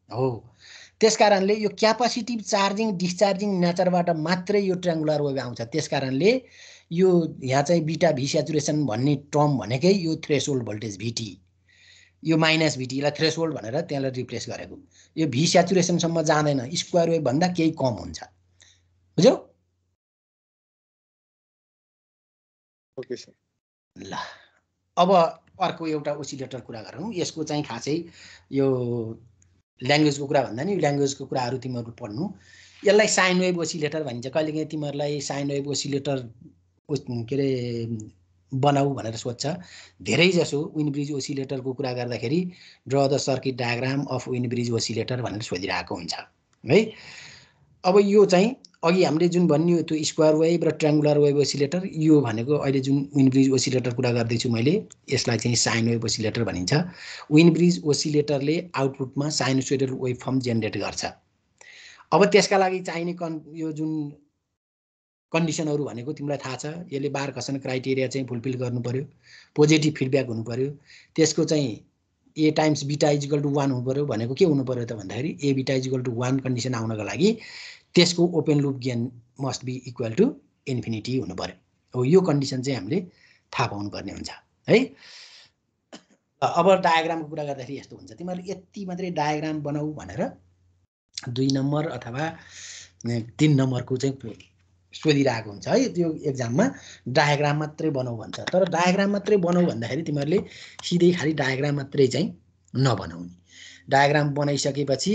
हो। त्यस कारणले यो क्यापासिटिभ चार्जिङ डिस्चार्जिङ नेचरबाट मात्रै यो ट्रायङ्गुलर वेभ आउँछ। त्यस कारणले यो यहाँ चाहिँ बिटा भी सेचुरेसन भन्ने टर्म भनेकै यो थ्रेसोल्ड भोल्टेज भिटी यो माइनस भिटीलाई थ्रेसोल्ड भनेर त्यसलाई रिप्लेस गरेको। यो भी सेचुरेसनसम्म जाँदैन। स्क्वायर वेभ भन्दा केही कम हुन्छ। बुझ्यौ? ओके सर ल अब अर्को एउटा ओसिलेटर कुरा गरौँ। यसको चाहिँ खासै यो ल्याङ्ग्वेजको कुरा भन्दा नि ल्याङ्ग्वेजको कुराहरू तिमीहरू पढ्नु। यसलाई साइन वेभ ओसिलेटर भनिन्छ। कहिलेकाहीँ तिमीहरूलाई साइन वेभ ओसिलेटर के अरे बनाऊ भनेर सोध्छ। धेरै जसो विनब्रिज ओसिलेटरको कुरा गर्दाखेरि draw the circuit diagram of Wien bridge oscillator भनेर सोधिरहेको हुन्छ। है? अब यो चाहिँ अघि हामीले जुन भन्यो त्यो स्क्वायर वेभ र ट्रायङ्गुलर वेभ ओसिलेटर यो भनेको अहिले जुन विनब्रिज ओसिलेटर कुरा गर्दैछु मैले यसलाई चाहिँ साइन वेभ ओसिलेटर भनिन्छ। विनब्रिज ओसिलेटरले आउटपुटमा साइनोसोइडल वेभ फर्म जेनेरेट गर्छ। अब त्यसका लागि चाहिने कन् यो जुन कन्डिसनहरू भनेको तिमीलाई थाहा छ यसले बार खसन क्राइटेरिया चाहिँ फुलफिल गर्नु पऱ्यो पोजिटिभ फिडब्याक हुनु पऱ्यो त्यसको चाहिँ A times beta is equal to one हुनु पऱ्यो भनेको के हुनु पऱ्यो त भन्दाखेरि ए बिटा इजिकल टु वान कन्डिसन आउनको लागि त्यसको open loop gain must be equal to infinity हुनु पऱ्यो। हो यो कन्डिसन चाहिँ हामीले थाहा पाउनुपर्ने हुन्छ है? अब डायग्रामको कुरा गर्दाखेरि यस्तो हुन्छ तिमीहरूले यति मात्रै डायग्राम बनाऊ भनेर दुई नम्बर अथवा तिन नम्बरको चाहिँ सोधिरहेको हुन्छ है? त्यो एक्जाममा डायग्राम मात्रै बनाऊ भन्छ। तर डायग्राम मात्रै बनाऊ भन्दाखेरि तिमीहरूले सिधै खालि डायग्राम मात्रै चाहिँ नबनाउने। डायग्राम बनाइसकेपछि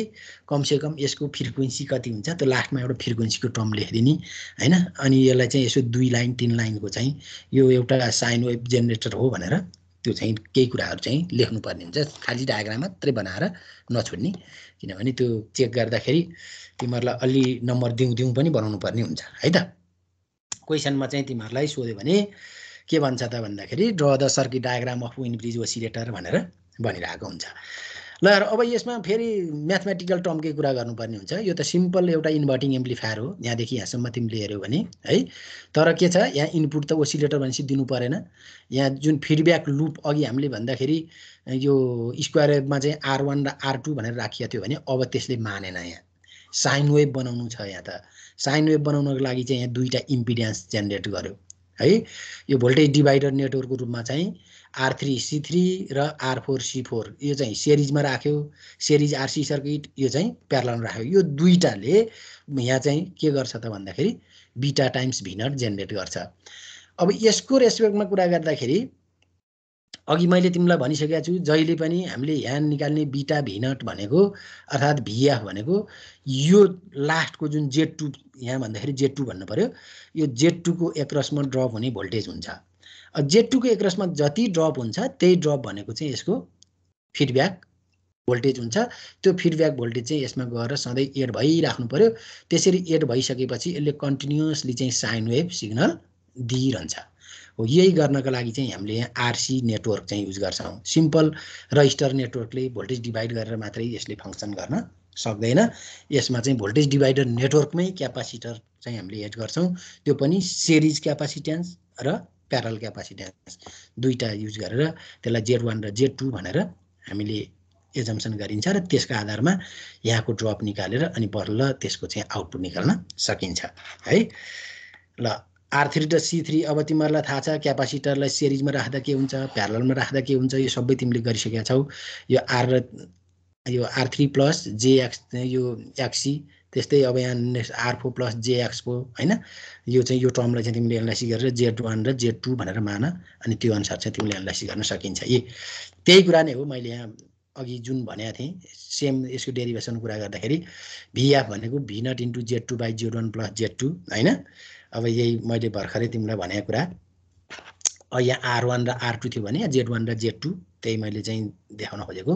कमसेकम यसको फ्रिक्वेन्सी कति हुन्छ त्यो लास्टमा एउटा फ्रिक्वेन्सीको टर्म लेखिदिने होइन? अनि यसलाई चाहिँ यसो दुई लाइन तिन लाइनको चाहिँ यो एउटा साइन वेभ जेनेरेटर हो भनेर त्यो चाहिँ केही कुराहरू चाहिँ लेख्नुपर्ने हुन्छ। खालि डायग्राम मात्रै बनाएर नछोड्ने किनभने त्यो चेक गर्दाखेरि तिमीहरूलाई अलि नम्बर दिउँ दिउँ पनि बनाउनु पर्ने हुन्छ है त? क्वेसनमा चाहिँ तिमीहरूलाई सोध्यो भने के भन्छ त भन्दाखेरि draw the circuit diagram of Wien bridge oscillator भनेर भनिरहेको हुन्छ। ल अब यसमा फेरि म्याथमेटिकल टर्मकै कुरा गर्नुपर्ने हुन्छ। यो त सिम्पल एउटा इन्भर्टिङ एम्प्लिफायर हो। यहाँदेखि यहाँसम्म तिमीले हेऱ्यौ भने है? तर के छ यहाँ इनपुट त ओसिलेटर भनेपछि दिनु परेन। यहाँ जुन फिडब्याक लुप अघि हामीले भन्दाखेरि यो स्क्वायर वेभमा चाहिँ आर वान र आर टू भनेर राखिएको थियो भने अब त्यसले मानेन यहाँ। साइन वेभ बनाउनु छ यहाँ त। साइन वेभ बनाउनको लागि चाहिँ यहाँ दुईवटा इम्पिडेन्स जेनेरेट गर्यो। है? यो भोल्टेज डिभाइडर नेटवर्कको रूपमा चाहिँ आर थ्री सी थ्री र आर फोर सी फोर। यो चाहिँ सेरिजमा राख्यो। सेरिज आरसी सर्किट यो चाहिँ प्यारलमा राख्यो। यो दुईवटाले यहाँ चाहिँ के गर्छ त भन्दाखेरि बिटा टाइम्स भिनट जेनेरेट गर्छ। अब यसको रेस्पेक्टमा कुरा गर्दाखेरि अघि मैले तिमीलाई भनिसकेको छु जहिले पनि हामीले यहाँ निकाल्ने बिटा भिनट भनेको अर्थात् भिएफ भनेको यो लास्टको जुन जेड टू यहाँ भन्दाखेरि जेड टू भन्नु पऱ्यो यो जेड टूको एक्रसमा ड्रप हुने भोल्टेज हुन्छ। जेड टूको एक्रसमा जति ड्रप हुन्छ त्यही ड्रप भनेको चाहिँ यसको फिडब्याक भोल्टेज हुन्छ। त्यो फिडब्याक भोल्टेज चाहिँ यसमा गएर सधैँ एड भइराख्नु पऱ्यो त्यसरी एड भइसकेपछि यसले कन्टिन्युसली चाहिँ साइन वेभ सिग्नल दिइरहन्छ। हो यही गर्नको लागि चाहिँ हामीले यहाँ आरसी नेटवर्क चाहिँ युज गर्छौँ। सिम्पल रजिस्टर नेटवर्कले भोल्टेज डिभाइड गरेर मात्रै यसले फङ्सन गर्न सक्दैन। यसमा चाहिँ भोल्टेज डिभाइडर नेटवर्कमै क्यापासिटर चाहिँ हामीले एड गर्छौँ। त्यो पनि सेरिज क्यापासिटेन्स र प्यारल क्यापासिटेन्स दुईवटा युज गरेर त्यसलाई जेड वान र जेड टू भनेर हामीले एजम्सन गरिन्छ र त्यसको आधारमा यहाँको ड्रप निकालेर अनि बल्ल त्यसको चाहिँ आउटपुट निकाल्न सकिन्छ है? ल आर थ्री र सी थ्री अब तिमीहरूलाई थाहा छ क्यापासिटरलाई सिरिजमा राख्दा के हुन्छ प्यारलमा राख्दा के हुन्छ यो सबै तिमीले गरिसकेका छौ। यो आर र यो आर थ्री प्लस जेएक्स यो एक्सी त्यस्तै अब यहाँ आर फोर प्लस जेएक्सको होइन? यो चाहिँ यो टर्मलाई चाहिँ तिमीले एनालाइसिस गरेर जेड वान र जेड टू भनेर मान अनि त्यो अनुसार चाहिँ तिमीले एनालाइसिस गर्न सकिन्छ। ए त्यही कुरा नै हो मैले यहाँ अघि जुन भनेको थिएँ सेम यसको डेरिभेसन कुरा गर्दाखेरि भिएफ भनेको V naught into Z two by Z one plus Z two होइन? अब यही मैले भर्खरै तिमीलाई भनेको कुरा। यहाँ आर वान र आर टू थियो भने जेड वान र जेड टू त्यही मैले चाहिँ देखाउन खोजेको।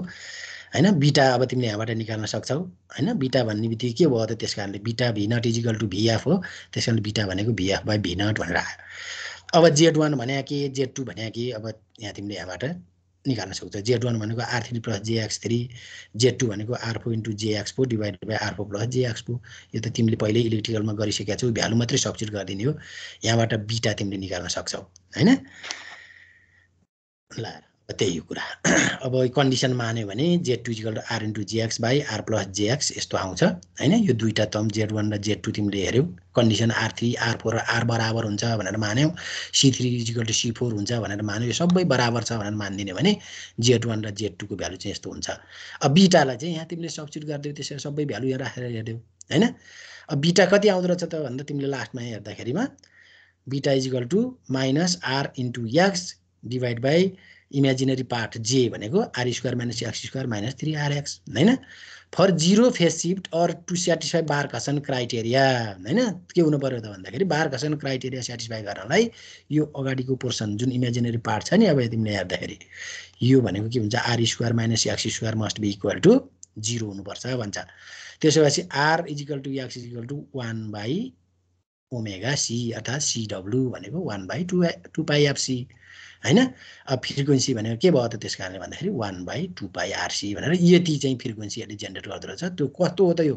होइन बिटा अब तिमीले यहाँबाट निकाल्न सक्छौ। होइन बिटा भन्ने बित्तिकै के भयो त त्यस कारणले beta V naught is equal to VF हो। त्यस कारणले बिटा भनेको भिएफ बाई भी नट भनेर आयो। अब जेड वान भने के जेड टू भने के अब यहाँ तिमीले यहाँबाट निकाल्न सक्छौ। जेड वान भनेको R three plus JX three Z two भनेको R four into JX four divided by R four plus JX four यो त तिमीले पहिल्यै इलेक्ट्रिकलमा गरिसकेका छौ भ्यालु मात्रै सब्सिट गरिदिने हो। यहाँबाट बिटा तिमीले निकाल्न सक्छौ। होइन? ल त्यही कुरा। अब कन्डिसन मान्यो भने Z two is equal R into JX by R plus JX यस्तो आउँछ होइन? यो दुईवटा टर्म जेड वान र जेड टू तिमीले हेऱ्यौ। Condition R three R four र आर बराबर हुन्छ भनेर मान्यौ। C three is equal to C four हुन्छ भनेर मान्यो। यो सबै बराबर छ भनेर मानिदिने भने जेड वान र जेड टूको भ्यालु चाहिँ यस्तो हुन्छ। अब बिटालाई चाहिँ यहाँ तिमीले सब्सिट गरिदियो त्यसरी सबै भ्यालु यहाँ राखेर हेरिदियो होइन? अब बिटा कति आउँदो रहेछ त भन्दा तिमीले लास्टमा हेर्दाखेरिमा beta is equal to minus R into X divide by imaginary part J भनेको R square minus X square minus three R X होइन? For zero phase shift or to satisfy Barkhausen criteria होइन? के हुनु पऱ्यो त भन्दाखेरि बार कसन क्राइटेरिया सेटिस्फाई गर्नलाई यो अगाडिको पोर्सन जुन इमेजिनेरी पार्ट छ नि अब तिमीले हेर्दाखेरि यो भनेको के हुन्छ? R square minus X square must be equal to zero हुनुपर्छ भन्छ। त्यसो भएपछि R is equal to X is equal to one by omega C अर्थात् सिडब्लु भनेको one by two two pi FC होइन? अब फ्रिक्वेन्सी भनेको के भयो त त्यस कारणले भन्दाखेरि one by two pi RC भनेर यति चाहिँ फ्रिक्वेन्सीहरूले जेनेरेट गर्दो रहेछ। त्यो कस्तो हो त यो?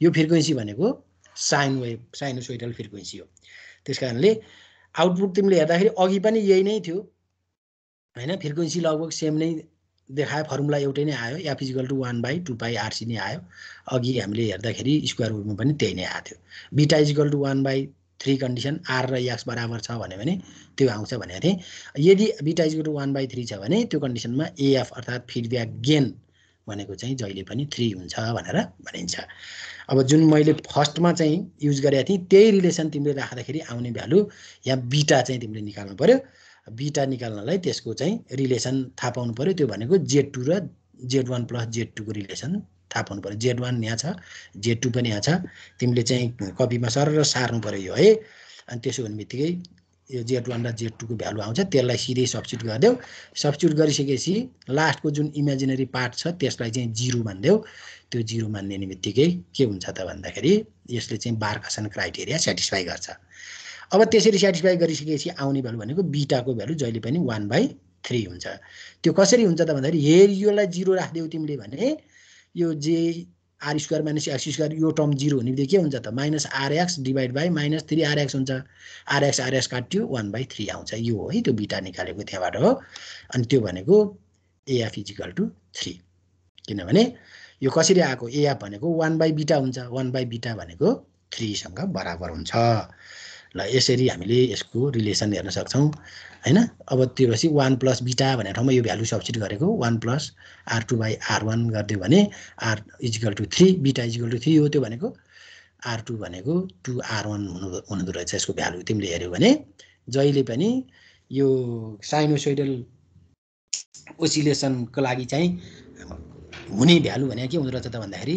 यो फ्रिक्वेन्सी भनेको साइन वेभ साइनोसोइडल फ्रिक्वेन्सी हो। त्यस कारणले आउटपुट तिमीले हेर्दाखेरि अघि पनि यही नै थियो। होइन? फ्रिक्वेन्सी लगभग सेम नै देखायो फर्मुला एउटै नै आयो। या f is equal to one by two pi RC नै आयो। अघि हामीले हेर्दाखेरि स्क्वायर वेभमा पनि त्यही नै आएको थियो। Beta is equal to one by three condition R र एक्स बराबर छ भन्यो भने त्यो आउँछ भनेको थिएँ। यदि beta equal to one by three छ भने त्यो कन्डिसनमा एएफ अर्थात् फिडब्याक गेन भनेको चाहिँ जहिले पनि थ्री हुन्छ भनेर भनिन्छ। अब जुन मैले फर्स्टमा चाहिँ युज गरेको थिएँ त्यही रिलेसन तिमीले राख्दाखेरि आउने भ्यालु यहाँ बिटा चाहिँ तिमीले निकाल्नु पऱ्यो बिटा निकाल्नलाई त्यसको चाहिँ रिलेसन थाहा पाउनु पऱ्यो त्यो भनेको जेड टू र जेड वान प्लस जेड टूको रिलेसन थाहा पाउनु पऱ्यो जेड वान यहाँ छ जेड टू पनि यहाँ छ। तिमीले चाहिँ कपीमा सर सार्नु पऱ्यो यो है? अनि त्यसो हुने बित्तिकै यो जेड वान र जेड टूको भ्यालु आउँछ त्यसलाई सिधै सब्सिट्युट गरिदेऊ। सब्सिट्युट गरिसकेपछि लास्टको जुन इमेजिनेरी पार्ट छ त्यसलाई चाहिँ जिरो मानिदेऊ। त्यो जिरो मानिदिने बित्तिकै के हुन्छ त भन्दाखेरि यसले चाहिँ बार्कासन क्राइटेरिया सेटिस्फाई गर्छ। अब त्यसरी सेटिस्फाई गरिसकेपछि आउने भ्यालु भनेको बिटाको भ्यालु जहिले पनि वान बाई थ्री हुन्छ। त्यो कसरी हुन्छ त भन्दाखेरि हेर योलाई जिरो राखिदियो तिमीले भने यो J R square minus X square यो टर्म जिरो हुने बित्तिकै के हुन्छ त? Minus RX divide by minus three RX हुन्छ। आरएक्स आरएक्स काट्यो वान बाई थ्री आउँछ। यो हो है त्यो बिटा निकालेको त्यहाँबाट हो। अनि त्यो भनेको एएफ इजिकल टु थ्री किनभने यो कसरी आएको? एएफ भनेको वान बाई बिटा हुन्छ। वान बाई बिटा भनेको थ्रीसँग बराबर हुन्छ। ल यसरी हामीले यसको रिलेसन हेर्न सक्छौँ। होइन? अब त्यो पछि वान प्लस बिटा भन्ने ठाउँमा यो भ्यालु सब्सिट गरेको। One plus R two by R one गरिदियो भने R is equal to three beta is equal to three हो त्यो भनेको। आर टू भनेको टु आर वान हुनु हुँदो रहेछ यसको भ्यालु। तिमीले हेऱ्यौ भने जहिले पनि यो साइनोसोइडल ओसिलेसनको लागि चाहिँ हुने भ्यालु भने के हुँदो रहेछ त भन्दाखेरि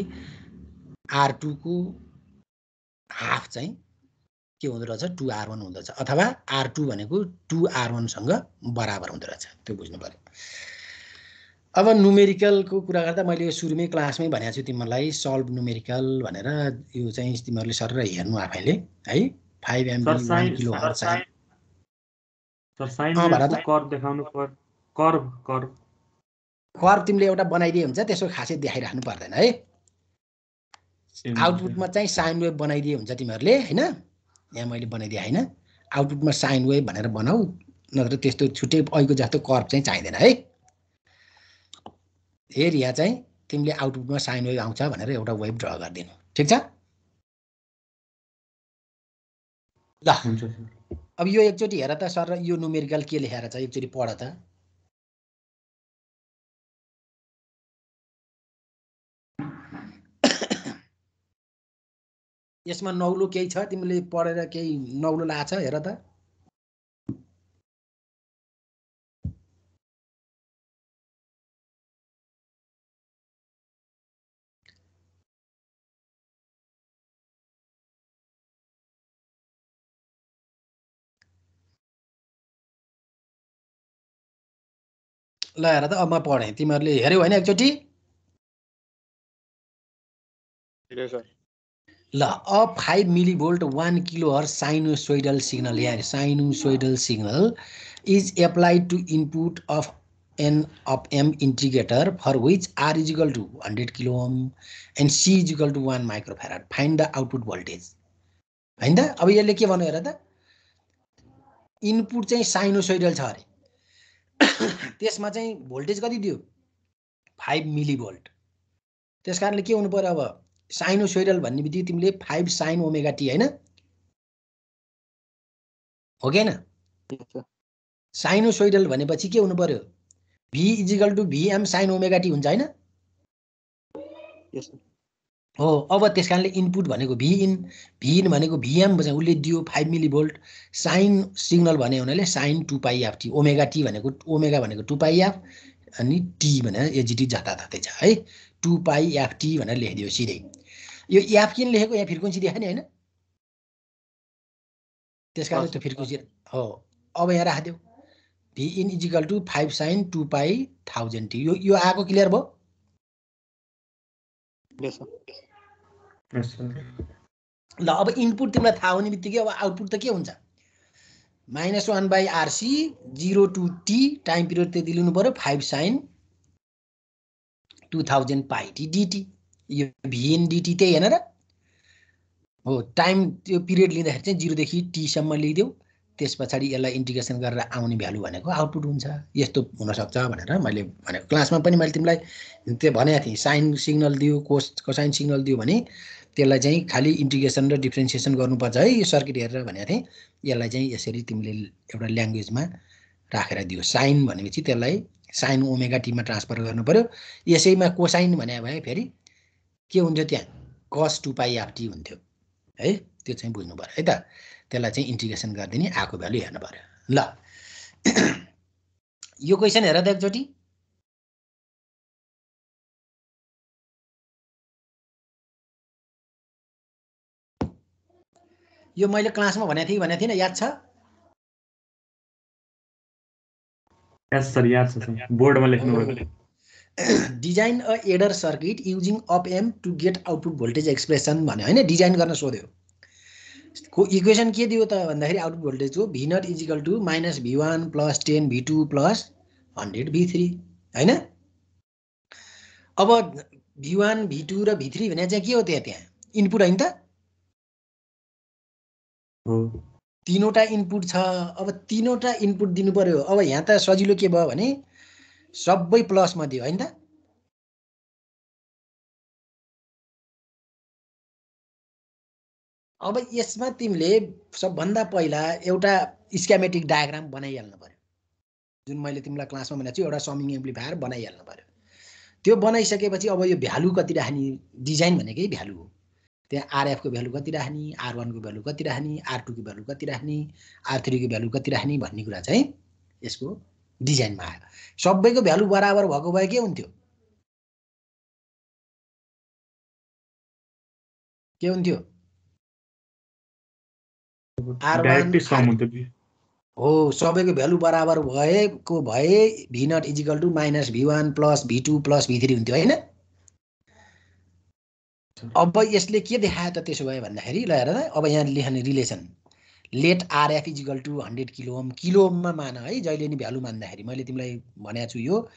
आर टूको हाफ चाहिँ के हुँदो रहेछ? टु आर वान हुँदो रहेछ। अथवा आर टू भनेको टु आर वानसँग बराबर हुँदो रहेछ। त्यो बुझ्नु पऱ्यो अब नुमेरिकलको कुरा गर्दा मैले यो सुरुमै क्लासमै भनेको छु तिमीहरूलाई सल्भ नुमेरिकल भनेर यो चाहिँ तिमीहरूले सर हेर्नु आफैले है? Five MB sir one kilo curve तिमीले एउटा बनाइदिए हुन्छ त्यसको खासै देखाइराख्नु पर्दैन है? आउटपुटमा चाहिँ साइन वेभ बनाइदिए हुन्छ तिमीहरूले होइन? यहाँ मैले बनाइदिएँ होइन? आउटपुटमा साइन वेभ भनेर बनाऊ नत्र त्यस्तो छुट्टै अहिलेको जस्तो कर्भ चाहिँ चाहिँदैन है? हेर यहाँ चाहिँ तिमीले आउटपुटमा साइन वेभ आउँछ भनेर एउटा वेभ ड्र गरिदिनु ठिक छ? ल हुन्छ अब यो एकचोटि हेर त सर यो नुमेरिकल के लेखेर छ? एकचोटि पढ त। यसमा नौलो केही छ? तिमीले पढेर केही नौलो लाछ हेर त। ल हेर त अब म पढेँ। तिमीहरूले हेऱ्यौ होइन एकचोटि? छ ल अब फाइभ मिलिभोल्ट वान किलो हर साइनोसोइडल सिग्नल यहाँ sinusoidal signal is applied to input of an op amp integrator for which R is equal to hundred kilo ohm and C is equal to one microfarad find the output voltage होइन त अब यसले के भन्यो हेर त? इनपुट चाहिँ साइनोसोइडल छ अरे। त्यसमा चाहिँ भोल्टेज कति दियो? फाइभ मिलिभोल्ट त्यस कारणले के हुनु पऱ्यो अब? साइनोसोइडल भन्ने बित्तिकै तिमीले फाइभ साइन ओमेगा टी होइन? हो कि होइन? साइनोसोइडल भनेपछि के हुनु पर्यो V is equal to VM sine omega T हुन्छ होइन. हो अब त्यस कारणले इनपुट भनेको भी इन भी इन भनेको भिएम उसले दियो फाइभ मिलिभोल्ट साइन सिग्नल भन्यो हुनाले sine two pi F T omega T भनेको ओमेगा भनेको टु पाइ एफ अनि टी भनेर एजिटी जताततै छ है? टु पाइ एफ टी भनेर लेखिदियो सिधै। यो एफ किन लेखेको? यहाँ फ्रिक्वेन्सी देखायो नि होइन? त्यस कारणले त्यो फ्रिक्वेन्सी हो। अब यहाँ राखिदियो। V in is equal to five sine two pi thousand T यो यो आएको क्लियर भयो? ल अब इनपुट तिमीलाई थाहा हुने बित्तिकै अब आउटपुट त के हुन्छ? Minus one by RC zero to T time period त्यति लिनु पऱ्यो five sine two thousand pi T dt यो भिएन डिटी त्यही होइन र? हो टाइम त्यो पिरियड लिँदाखेरि चाहिँ जिरोदेखि टीसम्म लिइदेऊ। त्यस पछाडि यसलाई इन्टिग्रेसन गरेर आउने भ्यालु भनेको आउटपुट हुन्छ। यस्तो हुनसक्छ भनेर मैले भनेको। क्लासमा पनि मैले तिमीलाई त्यो भनेको थिएँ साइन सिग्नल दियो कोस कोसाइन सिग्नल दियो भने त्यसलाई चाहिँ खालि इन्टिग्रेसन र डिफ्रेन्सिएसन गर्नुपर्छ है। यो सर्किट हेरेर भनेको थिएँ। यसलाई चाहिँ यसरी तिमीले एउटा ल्याङ्ग्वेजमा राखेर दियो। साइन भनेपछि त्यसलाई साइन ओमेगा टीमा ट्रान्सफर गर्नु पऱ्यो यसैमा कोसाइन भने भए फेरि के हुन्थ्यो त्यहाँ? कस टु पाइ टी हुन्थ्यो। है? त्यो चाहिँ बुझ्नु पऱ्यो है त? त्यसलाई चाहिँ इन्टिग्रेसन गरिदिने आएको भ्यालु हेर्नु पऱ्यो ल। यो क्वेसन हेर त एकचोटि। यो मैले क्लासमा भनेको थिएँ भनेको थिइनँ? याद छ? यस सर याद छ बोर्डमा लेख्नु design a adder circuit using op amp to get output voltage expression भन्यो। होइन? डिजाइन गर्न सोध्यो। को इक्वेसन के दियो त? भन्दाखेरि output भोल्टेजको V naught is equal to minus V one plus ten V two plus hundred V three होइन? अब भी वान भी टू र भी थ्री भने चाहिँ के हो त्यहाँ त्यहाँ? इनपुट होइन त? हो। तिनवटा इनपुट छ। अब तिनवटा इनपुट दिनु पर्यो। अब यहाँ त सजिलो के भयो भने सबै प्लसमा दियो होइन त? अब यसमा तिमीले सबभन्दा पहिला एउटा स्क्यामेटिक डायग्राम बनाइहाल्नु पर्यो। जुन मैले तिमीलाई क्लासमा भनेको छु एउटा समिङ एम्प्लिफायर बनाइहाल्नु पर्यो। त्यो बनाइसकेपछि अब यो भ्यालु कति राख्ने? डिजाइन भनेकै भ्यालु हो। त्यहाँ आरएफको भ्यालु कति राख्ने? आर वानको भ्यालु कति राख्ने? आर टूको भ्यालु कति राख्ने? आर थ्रीको भ्यालु कति राख्ने भन्ने कुरा चाहिँ यसको डिजाइनमा आयो सबैको भ्यालु बराबर भएको भए के हुन्थ्यो? के हुन्थ्यो? R1, डाइरेक्टली सम R- हुन्थ्यो हो सबैको भ्यालु बराबर भएको भए V naught is equal to minus V one plus V two plus V three हुन्थ्यो होइन? अब यसले के देखायो त त्यसो भए भन्दाखेरि ल हेर अब यहाँ लेख्ने relation let RF is equal to hundred kilo ohm kilo ओममा मान है जहिले नि भ्यालु मान्दाखेरि। मैले तिमीलाई भनेको छु यो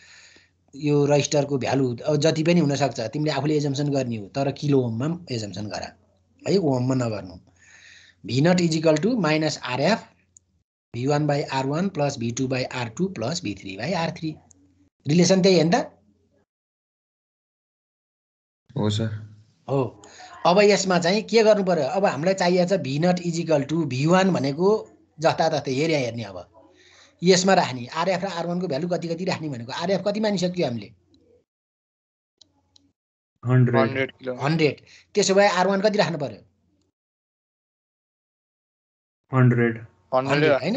यो रजिस्टरको भ्यालु जति पनि हुनसक्छ तिमीले आफूले एजम्सन गर्ने हो तर किलो ओममा एजम्सन गर। है ओममा नगर्नु। V naught is equal to minus RF V one by R one plus V two by R two plus V three by R three relation त्यही हो नि त? हो सर। हो। अब यसमा चाहिँ के गर्नु पर्यो? अब हामीलाई चाहिएको छ V naught is equal to V one भनेको जताततै हेऱ्या हेर्ने अब। यसमा राख्ने। आरएफ र आर वानको भ्यालु कति कति राख्ने भनेको? आरएफ कति मानिसक्यो हामीले? हन्ड्रेड। त्यसो भए आर वान कति राख्नु पर्यो? हन्ड्रेड। होइन?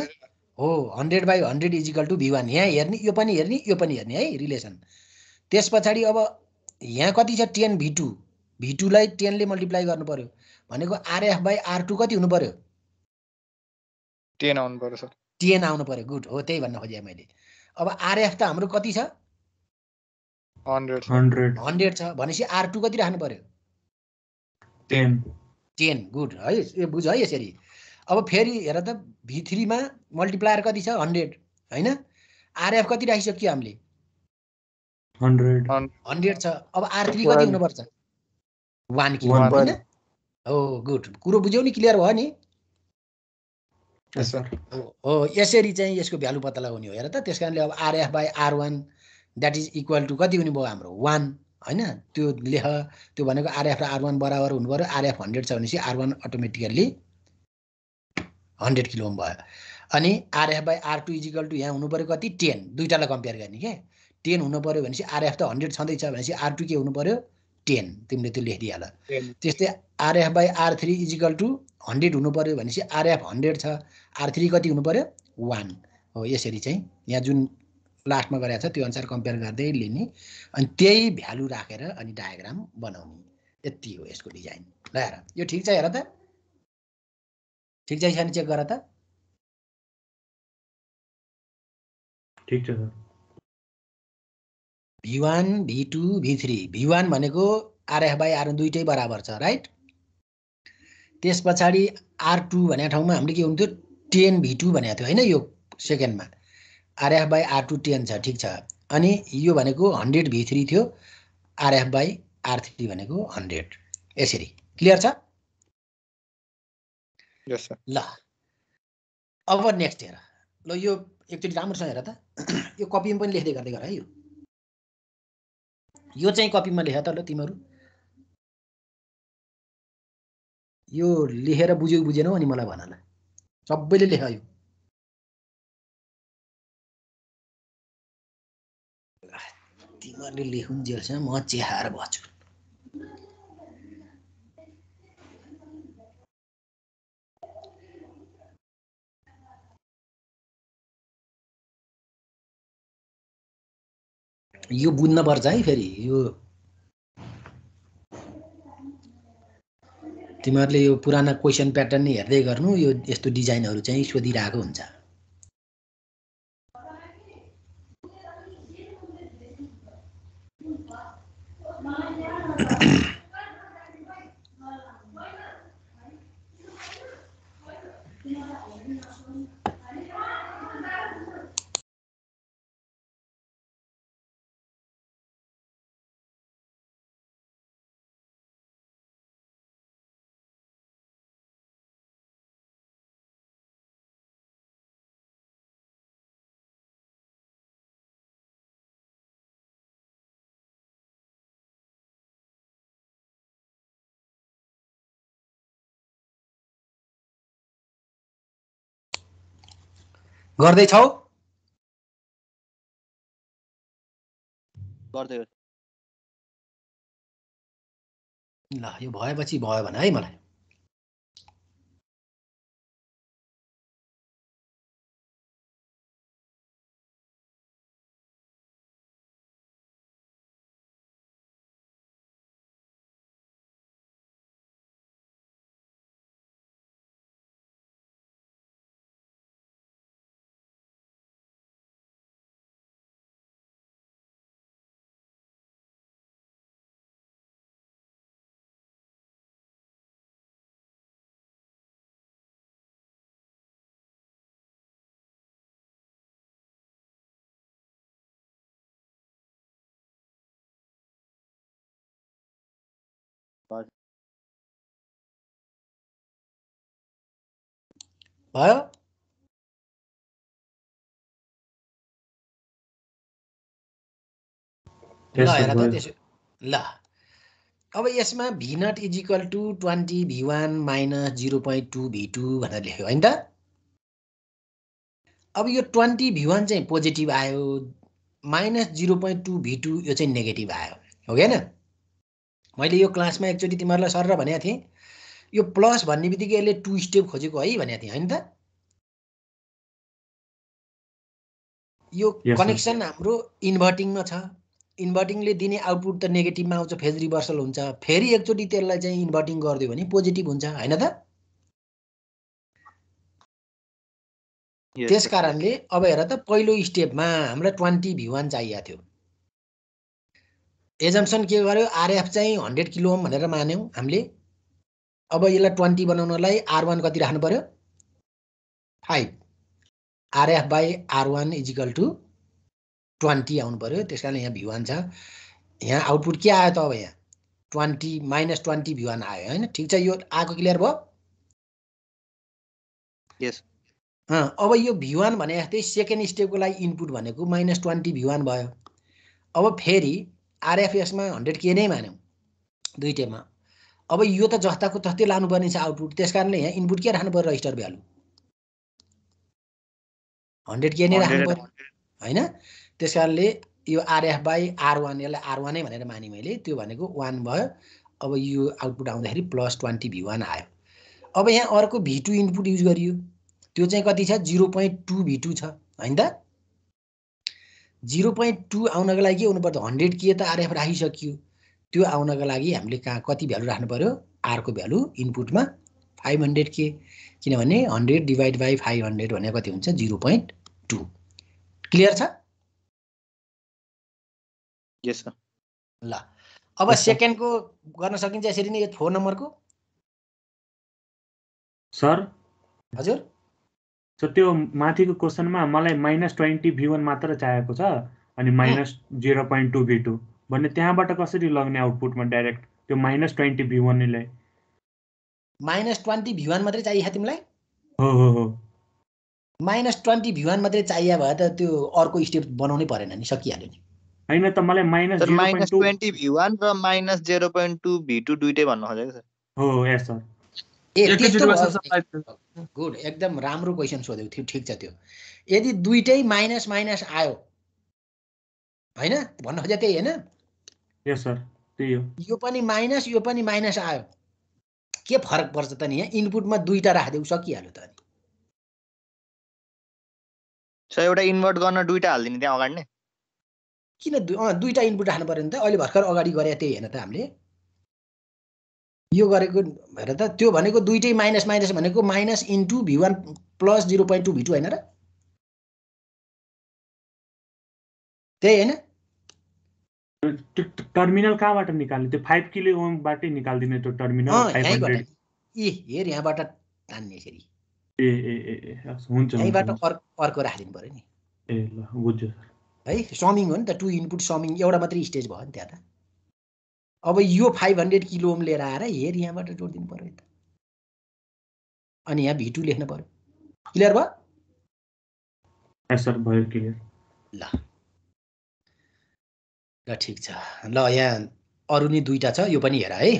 हो hundred by hundred is equal to V one यहाँ हेर्ने यो पनि हेर्ने यो पनि हेर्ने है रिलेसन त्यस पछाडि अब यहाँ कति छ? टेन भी टू भी टूलाई टेनले मल्टिप्लाई गर्नु पर्यो भनेको आरएफ बाई आर टू कति हुनु पर्यो टेन आउनु पर्यो सर टेन आउनु पर्यो गुड हो त्यही भन्न खोजेँ मैले। अब आरएफ त हाम्रो कति छ? हन्ड्रेड हन्ड्रेड छ भनेपछि आर टू कति राख्नु पर्यो टेन टेन गुड है यो बुझ है यसरी। अब फेरि हेर त भी थ्रीमा मल्टिप्लायर कति छ? हन्ड्रेड होइन? आरएफ कति राखिसक्यो हामीले? हन्ड्रेड हन्ड्रेड छ। अब आर थ्री कति. हुनुपर्छ? One One. होइन? हो गुड कुरो बुझ्यौ नि क्लियर भयो नि. हो हो, यसरी चाहिँ यसको भ्यालु पत्ता लगाउने हो हेर त। त्यस कारणले अब RF by R one that is equal to कति हुने भयो हाम्रो? वान होइन? त्यो लेख त्यो भनेको आरएफ र आर वान बराबर हुनु पऱ्यो। आरएफ हन्ड्रेड छ भनेपछि R one automatically hundred kilo भयो। अनि RF by R two is equal to यहाँ हुनु पऱ्यो कति? टेन दुइटालाई कम्पेयर गर्ने के? टेन हुनु पऱ्यो भनेपछि आरएफ त हन्ड्रेड छँदैछ भनेपछि आर टू के हुनु पऱ्यो? टेन तिमीले त्यो लेखिदिइहाल. त्यस्तै RF by R three is equal to hundred हुनु पऱ्यो भनेपछि आरएफ हन्ड्रेड छ आर थ्री कति हुनु पऱ्यो वान हो यसरी चाहिँ यहाँ जुन लास्टमा गरेको छ त्यो अनुसार कम्पेयर गर्दै लिने अनि त्यही भ्यालु राखेर अनि डायग्राम बनाउने। यति हो यसको डिजाइन ल हेर यो ठिक छ हेर त। ठिक छ छैन चेक गर त। ठिक छ sir. V one V two V three V one भनेको आरएफ बाई आर दुइटै बराबर छ राइट त्यस पछाडि आर टू भनेको ठाउँमा हामीले के हुन्थ्यो? टेन भी टू भनेको थियो होइन यो सेकेन्डमा RF by R two ten छ ठिक छ। अनि यो भनेको हन्ड्रेड भी थ्री थियो आरएफ बाई आर थ्री भनेको हन्ड्रेड यसरी। क्लियर छ? ल। अब नेक्स्ट हेर। ल यो एकचोटि राम्रोसँग हेर त। यो कपीमा पनि लेख्दै गर्दै गर है यो। यो चाहिँ कपीमा लेख त ल तिमीहरू। यो लेखेर बुझ्यौ बुझेनौ अनि मलाई भन ल। सबैले लेख यो। तिमीहरूले लेखुन् जेलसँग म चेहाएर बस्छु यो बुझ्नुपर्छ है फेरि यो तिमीहरूले यो पुराना क्वेसन प्याटर्न हेर्दै गर्नु यो यस्तो डिजाइनहरू चाहिँ सोधिरहेको हुन्छ। गर्दैछौ गर्दै गर्दै। ल यो भएपछि भयो भने है मलाई भयो ल हेर त। त्यसो ल अब यसमा V naught is equal to twenty V one minus zero point two V two भनेर लेख्यो होइन त अब यो ट्वेन्टी भी वान चाहिँ पोजिटिभ आयो minus zero point two V two यो चाहिँ नेगेटिभ आयो। हो कि होइन मैले यो क्लासमा एकचोटि तिमीहरूलाई सर भनेको थिएँ। यो प्लस भन्ने बित्तिकै यसले टु स्टेप खोजेको है भनेको थिएँ होइन त? यो. कनेक्सन हाम्रो इन्भर्टिङमा छ। इन्भर्टिङले दिने आउटपुट त नेगेटिभमा आउँछ फेज रिभर्सल हुन्छ। फेरि एकचोटि त्यसलाई चाहिँ इन्भर्टिङ गरिदियो भने पोजिटिभ हुन्छ होइन त? त्यस. कारणले अब हेर त पहिलो स्टेपमा हामीलाई ट्वेन्टी भी वान चाहिएको थियो। एजम्सन के गर्यो आरएफ चाहिँ हन्ड्रेड किलो ओम भनेर मान्यौँ हामीले। अब यसलाई ट्वेन्टी बनाउनलाई आर वान कति राख्नु पर्यो? Five. RF by R one is equal to twenty आउनु पर्यो। त्यस कारण यहाँ भी वान छ यहाँ आउटपुट के आयो त अब यहाँ? Twenty minus twenty V one आयो होइन? ठिक छ यो आएको क्लियर भयो? Yes. अँ, अब यो भी वान भने जस्तै सेकेन्ड स्टेपको लागि इनपुट भनेको माइनस ट्वेन्टी भी वान भयो। अब फेरि आरएफएसमा हन्ड्रेड के नै मान्यौँ दुइटैमा अब यो त जस्ताको तस्तै लानुपर्ने छ आउटपुट। त्यस कारणले यहाँ इनपुट के राख्नु पर्यो रजिस्टर भ्यालु? हन्ड्रेड के नै राख्नु 100 पर्यो होइन? त्यस कारणले यो आरएफ बाई आर वान यसलाई आर वानै भनेर माने मैले। त्यो भनेको वान भयो। अब यो आउटपुट आउँदाखेरि प्लस ट्वेन्टी भी वान आयो। अब यहाँ अर्को भी टू इनपुट युज गरियो। त्यो चाहिँ कति छ? Zero point two V two छ होइन त? जिरो पोइन्ट टू आउनको लागि के हुनुपर्छ। हन्ड्रेड के त आरएफ राखिसकियो। त्यो आउनको लागि हामीले कहाँ कति भ्यालु राख्नु पर्यो? आरको भ्यालु इनपुटमा फाइभ हन्ड्रेड के। किनभने hundred divide by five hundred भने कति हुन्छ? जिरो पोइन्ट टू क्लियर छ? Yes, sir. ल। अब Yes. सेकेन्डको गर्न सकिन्छ यसरी नै यो फोर नम्बरको? सर हजुर? सर त्यो माथिको क्वेसनमा मलाई माइनस ट्वेन्टी भी वान मात्र चाहिएको छ अनि minus zero point two V two भन्ने त्यहाँबाट कसरी लग्ने आउटपुटमा डाइरेक्ट त्यो माइनस ट्वेन्टी भी वानलाई माइनस ट्वेन्टी भी वान मात्रै चाहियो तिमीलाई? हो हो हो। माइनस ट्वेन्टी भी वान मात्रै चाहियो भए त त्यो अर्को स्टेप बनाउनै परेन नि सकिहाल्यो नि। होइन त मलाई minus minus twenty V one र minus zero point two V two दुइटै भन्नु खोजेको सर हो यस सर ए गुड एकदम राम्रो क्वेसन सोध्यौ। थियो ठिक छ त्यो। यदि दुइटै माइनस माइनस आयो होइन? भन्नु खोजे त्यही होइन? यो पनि माइनस यो पनि माइनस आयो। के फरक पर्छ त नि यहाँ? इनपुटमा दुईवटा राखिदेऊ सकिहाल्यो त अनि सर एउटा इन्भर्ट गर्न दुइटा हालिदिने त्यहाँ अगाडि नै? किन दुईवटा इनपुट राख्नु पऱ्यो नि त? अहिले भर्खर अगाडि गरे त्यही होइन त हामीले। यो गरेको हेर त त्यो भनेको दुइटै माइनस माइनस भनेको minus into V one plus zero point two V two होइन र? त्यही होइन? टर्मिनल कहाँबाट निकाल्ने? त्यो फाइभ किलो ओमबाटै निकालिदिने त्यो टर्मिनल ए हेर यहाँबाट तान्ने यसरी ए ए ए हुन्छ यहीँबाट। अर्को अर्को राखिदिनु पऱ्यो नि। ए ल बुझ्यो। है समिङ हो नि त टु इनपुट समिङ एउटा मात्रै स्टेज भयो नि त्यहाँ त। अब यो फाइभ हन्ड्रेड किलो ओम लिएर आएर हेर यहाँबाट जोडिदिनु पऱ्यो त। अनि यहाँ भी टू लेख्नु पऱ्यो क्लियर भयो? यस सर भयो क्लियर ल। ल ठिक छ। ल यहाँ अरू नि दुईवटा छ यो पनि हेर है।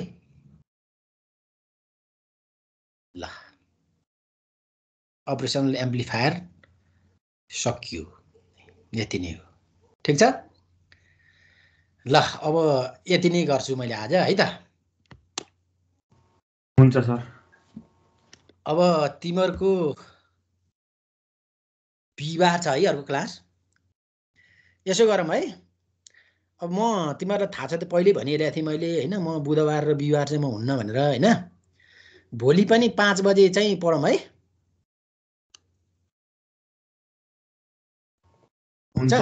ल। अपरेसनल एम्प्लिफायर सकियो। यति नै हो। ठिक छ? ल अब यति नै गर्छु मैले आज है त? हुन्छ सर। अब तिमीहरूको बिहिबार छ है अर्को क्लास? यसो गरौँ है। अब म तिमीहरूलाई थाहा छ त पहिल्यै भनिरहेको थिएँ मैले होइन? म बुधबार र बिहिबार चाहिँ म हुन्न भनेर होइन? भोलि पनि पाँच बजे चाहिँ पढौँ है। हुन्छ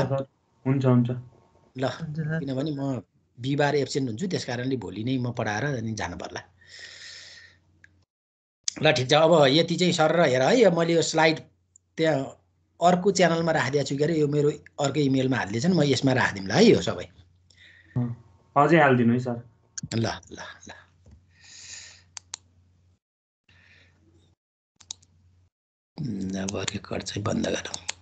हुन्छ? हुन्छ। ल किनभने म बिहिबार एब्सेन्ट हुन्छु त्यस कारणले भोलि नै म पढाएर अनि जानु पर्ला। ल ठिक छ। अब यति चाहिँ सर हेर है अब मैले यो स्लाइड त्यहाँ अर्को च्यानलमा राखिदिएको छु के अरे यो मेरो अर्को इमेलमा हालिदिएछ नि म यसमा राखिदिउँ ल है यो सबै। अझै हालिदिनु है सर। ल ल ल। अब रेकर्ड चाहिँ बन्द गरौँ।